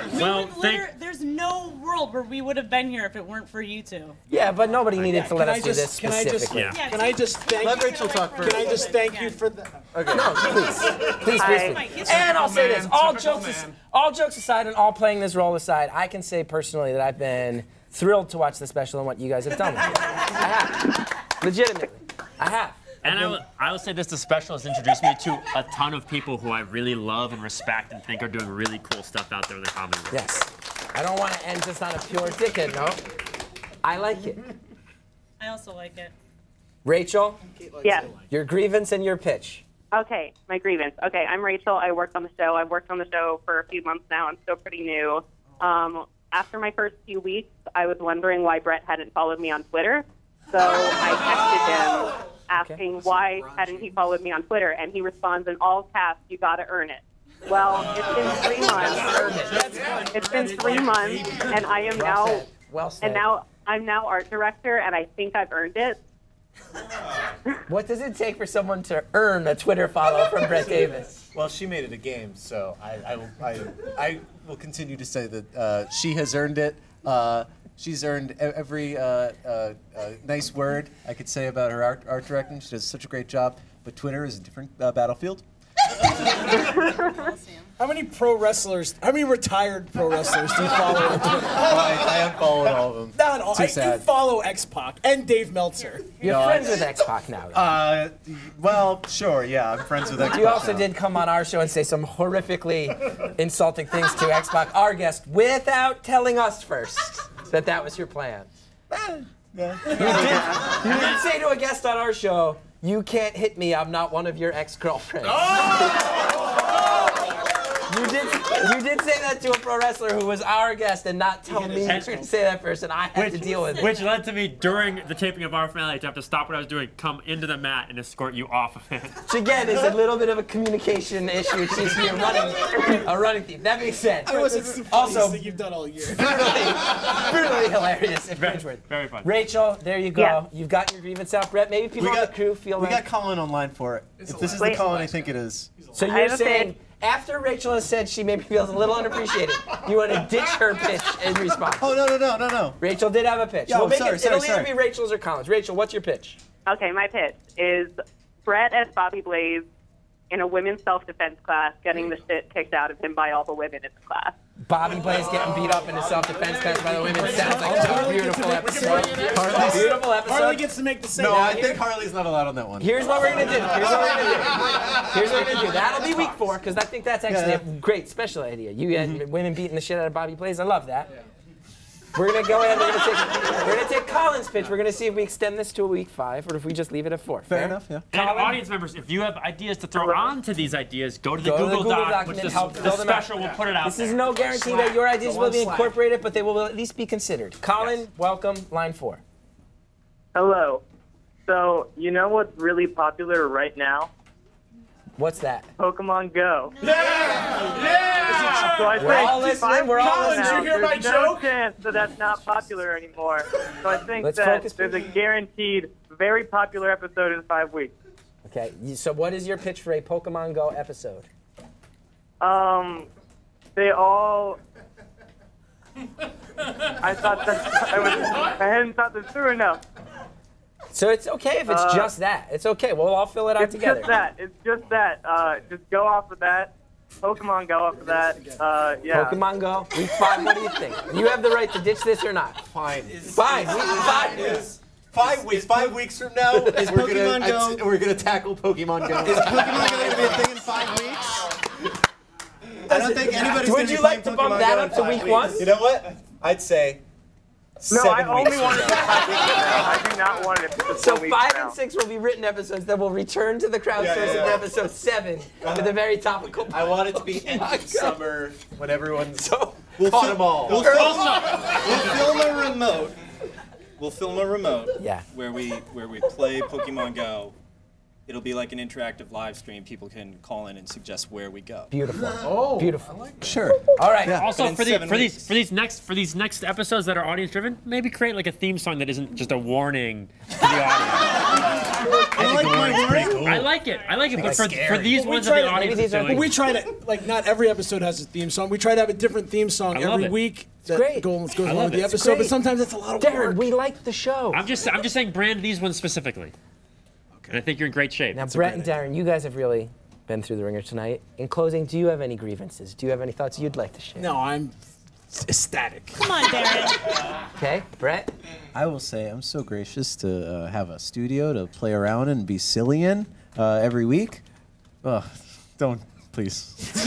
producer. We Well, thank- there's no world where we would have been here if it weren't for you two. Yeah, but nobody needed to let Can us I do this can I just- specifically. Yeah. Can I just thank Let Rachel talk Can I just thank you for that? Okay. No, please, please, please. Please. And I'll say this: all jokes, man. All jokes aside, and all playing this role aside, I can say personally that I've been thrilled to watch the special and what you guys have done. with it. I have, legitimately, I have. And I will, I will say this: the special has introduced me to a ton of people who I really love and respect and think are doing really cool stuff out there in the comedy world. Yes. I don't want to end just on a pure dickhead note. I like it. I also like it. Rachel, Yes. your grievance and your pitch. Okay, my grievance. Okay, I'm Rachel. I worked on the show. I've worked on the show for a few months now. I'm still pretty new. Um, after my first few weeks, I was wondering why Brett hadn't followed me on Twitter. So I texted him [laughs] asking why hadn't he followed me on Twitter, and he responds in all caps, "You got to earn it." Well, it's been [laughs] three months. It's been three months, and I am now. Well said. and now I'm now art director, and I think I've earned it. What does it take for someone to earn a Twitter follow from Brett [laughs] Davis? Well, she made it a game, so I, I, will, I, I will continue to say that uh, she has earned it. Uh, she's earned e- every uh, uh, uh, nice word I could say about her art, art directing. She does such a great job. But Twitter is a different uh, battlefield. [laughs] How many pro wrestlers? How many retired pro wrestlers do you follow? Oh, [laughs] I, I unfollowed all of them. Not all. Too I, you sad. follow X Pac and Dave Meltzer. You're No, friends I- with X Pac now. though. Uh, well, sure, yeah, I'm friends with X. Pac. You also did come on our show and say some horrifically insulting things to X Pac, our guest, without telling us first that that was your plan. Yeah. You did, you did say to a guest on our show, "You can't hit me. I'm not one of your ex-girlfriends." You did. You did say that to a pro wrestler who was our guest, and not tell me And- [laughs] to say that first, and I had to deal with it. Which led to me during the taping of our finale to have to stop what I was doing, come into the mat, and escort you off of it. Which again is a little bit of a communication issue. It seems to be a running, a running theme. That being said, I was it's also funniest thing you've done all year. [laughs] brutally hilarious in Bridgewood. Very fun. Rachel, there you go. Yeah. You've got your grievance out, Brett. Maybe people on the crew feel we like. got Colin online for it. If this is the Colin I think it is. so you're saying pitch. After Rachel has said she maybe feels a little unappreciated, you want to ditch her pitch in response. Oh no no no no no. Rachel did have a pitch. Yeah, we'll make sorry, it, sorry, it'll either be Rachel's or Collins. Rachel, what's your pitch? Okay, my pitch is Brett as Bobby Blaze in a women's self-defense class, getting the shit kicked out of him by all the women in the class. Bobby Blaze getting beat up in a self-defense class by the women sounds like such a beautiful episode. Beautiful episode. Harley gets to make the same. No, I think Harley's not allowed on that one. Here's what we're gonna do. Here's what we're gonna do. Here's what we're gonna do. That'll be week four because I think that's actually Yeah. a great special idea. You get women beating the shit out of Bobby Blaze. I love that. We're gonna go ahead. We're gonna take. We're gonna take Colin's pitch. We're gonna see if we extend this to a week five, or if we just leave it at four. Fair enough, yeah. And Colin? audience members, if you have ideas to throw onto these ideas, go to the Go Google, to the Google Doc, Doc which and the, help the fill them out. special will put it out This there. is no guarantee that your ideas will on be Slack. incorporated, but they will at least be considered. Colin, welcome. Line four. Hello. So, you know what's really popular right now? What's that? Pokemon Go. Yeah! So I We're think all listening, we're all listening. now, you hear my there's no joke? chance that that's not popular anymore. So I think Let's that focus, there's a guaranteed, very popular episode in five weeks. Okay. So what is your pitch for a Pokemon Go episode? Um, they all. I thought that I was. I hadn't thought this through enough. So it's okay if it's Uh, just that. It's okay. We'll all fill it out It's together. just that. It's just that. Uh, just go off of that. Pokemon Go off of that. Uh, yeah. Pokemon Go, week five. What do you think? You have the right to ditch this or not. Fine. Fine. Week five. Five weeks. Five weeks from now, Is we're Pokemon gonna Go- we're gonna tackle Pokemon Go. Is Pokemon Go going to be a thing in five weeks? I don't think anybody's Would gonna you like to bump Pokemon that up to week one? You know what? I'd say. No, seven I only weeks wanted from it five weeks from now. I do not want it to So four weeks five now. and six will be written episodes that will return to the crowdsourcing Yeah, yeah, for yeah. episode seven with a very topical. I want it to be [laughs] end of summer when everyone's [laughs] So we'll caught them all. We'll film, we'll film a remote. We'll film a remote. Yeah. Where we where we play Pokemon Go. It'll be like an interactive live stream. People can call in and suggest where we go. beautiful. Oh, beautiful. Sure. All right. Also, for, the, for these for these next for these next episodes that are audience driven, maybe create like a theme song that isn't just a warning to the audience. I like my warning. I like it. I like it. But for, for these Well, we ones try that the to- audience maybe is doing, we try to like not every episode has a theme song. We try to have a different theme song every it. week that great. goes, goes I along love with the it. It's episode. But sometimes it's a lot of Darren, work. we like the show. I'm just I'm just saying brand these ones specifically. And I think you're in great shape. Now, Brett and Darren, you guys have really been through the ringer tonight. In closing, do you have any grievances? Do you have any thoughts you'd like to share? No, I'm ecstatic. Come on, Darren. [laughs] Okay, Brett. I will say I'm so gracious to uh, have a studio to play around and be silly in uh, every week. Ugh, don't please. [laughs]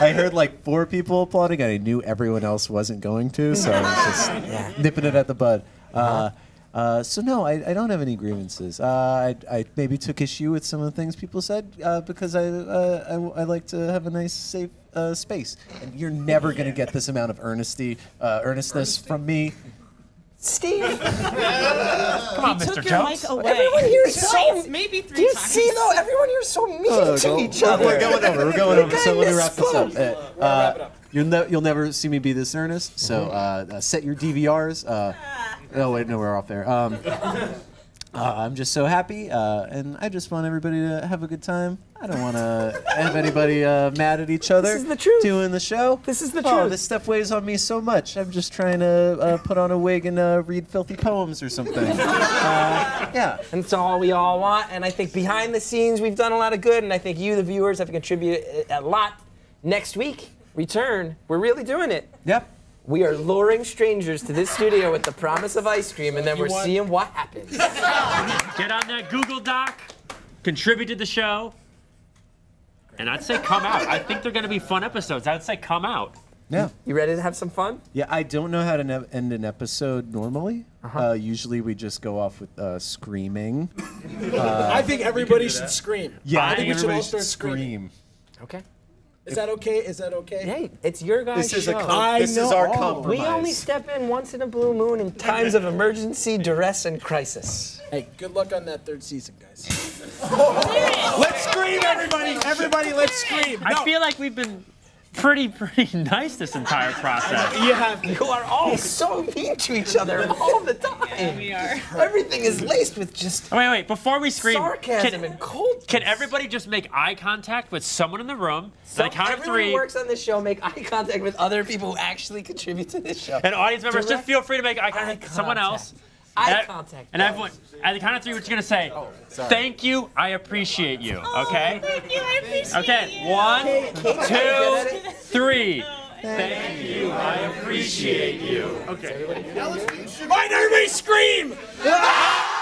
I heard like four people applauding, and I knew everyone else wasn't going to, so I was just nipping it at the bud. Uh, uh, so no, I, I don't have any grievances. Uh, I, I maybe took issue with some of the things people said uh, because I, uh, I I like to have a nice safe uh, space, and you're never gonna get this amount of earnesty uh, earnestness from me. Steve. [laughs] Come on, Mr. Your Jokes. mic away. Everyone here is so. Twice, maybe three Do you times. see though? Everyone here is so mean Oh, to go- each we're- other. We're going over. We're going over. So guy let me wrap this up. misspoke. Uh, uh, you'll, ne- you'll never see me be this earnest. So uh, uh, set your DVRs. Uh, [laughs] oh wait, no, we're off there. Um, [laughs] uh, I'm just so happy, uh, and I just want everybody to have a good time. I don't want to [laughs] have anybody uh, mad at each other. This is the truth. Doing the show. This is the truth. Oh, truth. this stuff weighs on me so much. I'm just trying to uh, put on a wig and uh, read filthy poems or something. uh, yeah. And it's all we all want. And I think behind the scenes, we've done a lot of good. And I think you, the viewers, have contributed a lot. Next week, return. We're really doing it. Yep. We are luring strangers to this studio with the promise of ice cream, and then we're want- seeing what happens. Get on that Google Doc, contribute to the show, and I'd say come out. I think they're going to be fun episodes. I'd say come out. Yeah. You ready to have some fun? Yeah, I don't know how to ne- end an episode normally. Uh-huh. uh usually we just go off with uh, screaming. Uh, [laughs] I think everybody should scream. Yeah, I I think think we should all everybody start should screaming. scream. Okay. Is that okay? Is that okay? Hey, it's your guys' This is a show. com- I this is our compromise. we only step in once in a blue moon in times of emergency, duress, and crisis. Hey, good luck on that third season, guys. [laughs] Let's scream, everybody! Everybody, let's scream! I feel like we've been pretty, pretty [laughs] nice this entire process. You have You are all so mean to each other all the time. We are. Everything is laced with just Wait, wait, before we scream, sarcasm can, and cold. can everybody just make eye contact with someone in the room? So on the count of everyone three. who works on this show make eye contact with other people who actually contribute to this show. And audience members, Direct just feel free to make eye contact with someone else. Eye And- contact. And everyone, at the count of three, we're gonna say, "Thank you, I appreciate you." Oh, okay? Thank you, I appreciate Okay. you. One, Kate, Kate's pretty good at two, it. three. [laughs] Thank you, I appreciate you. Why don't everybody scream? [laughs]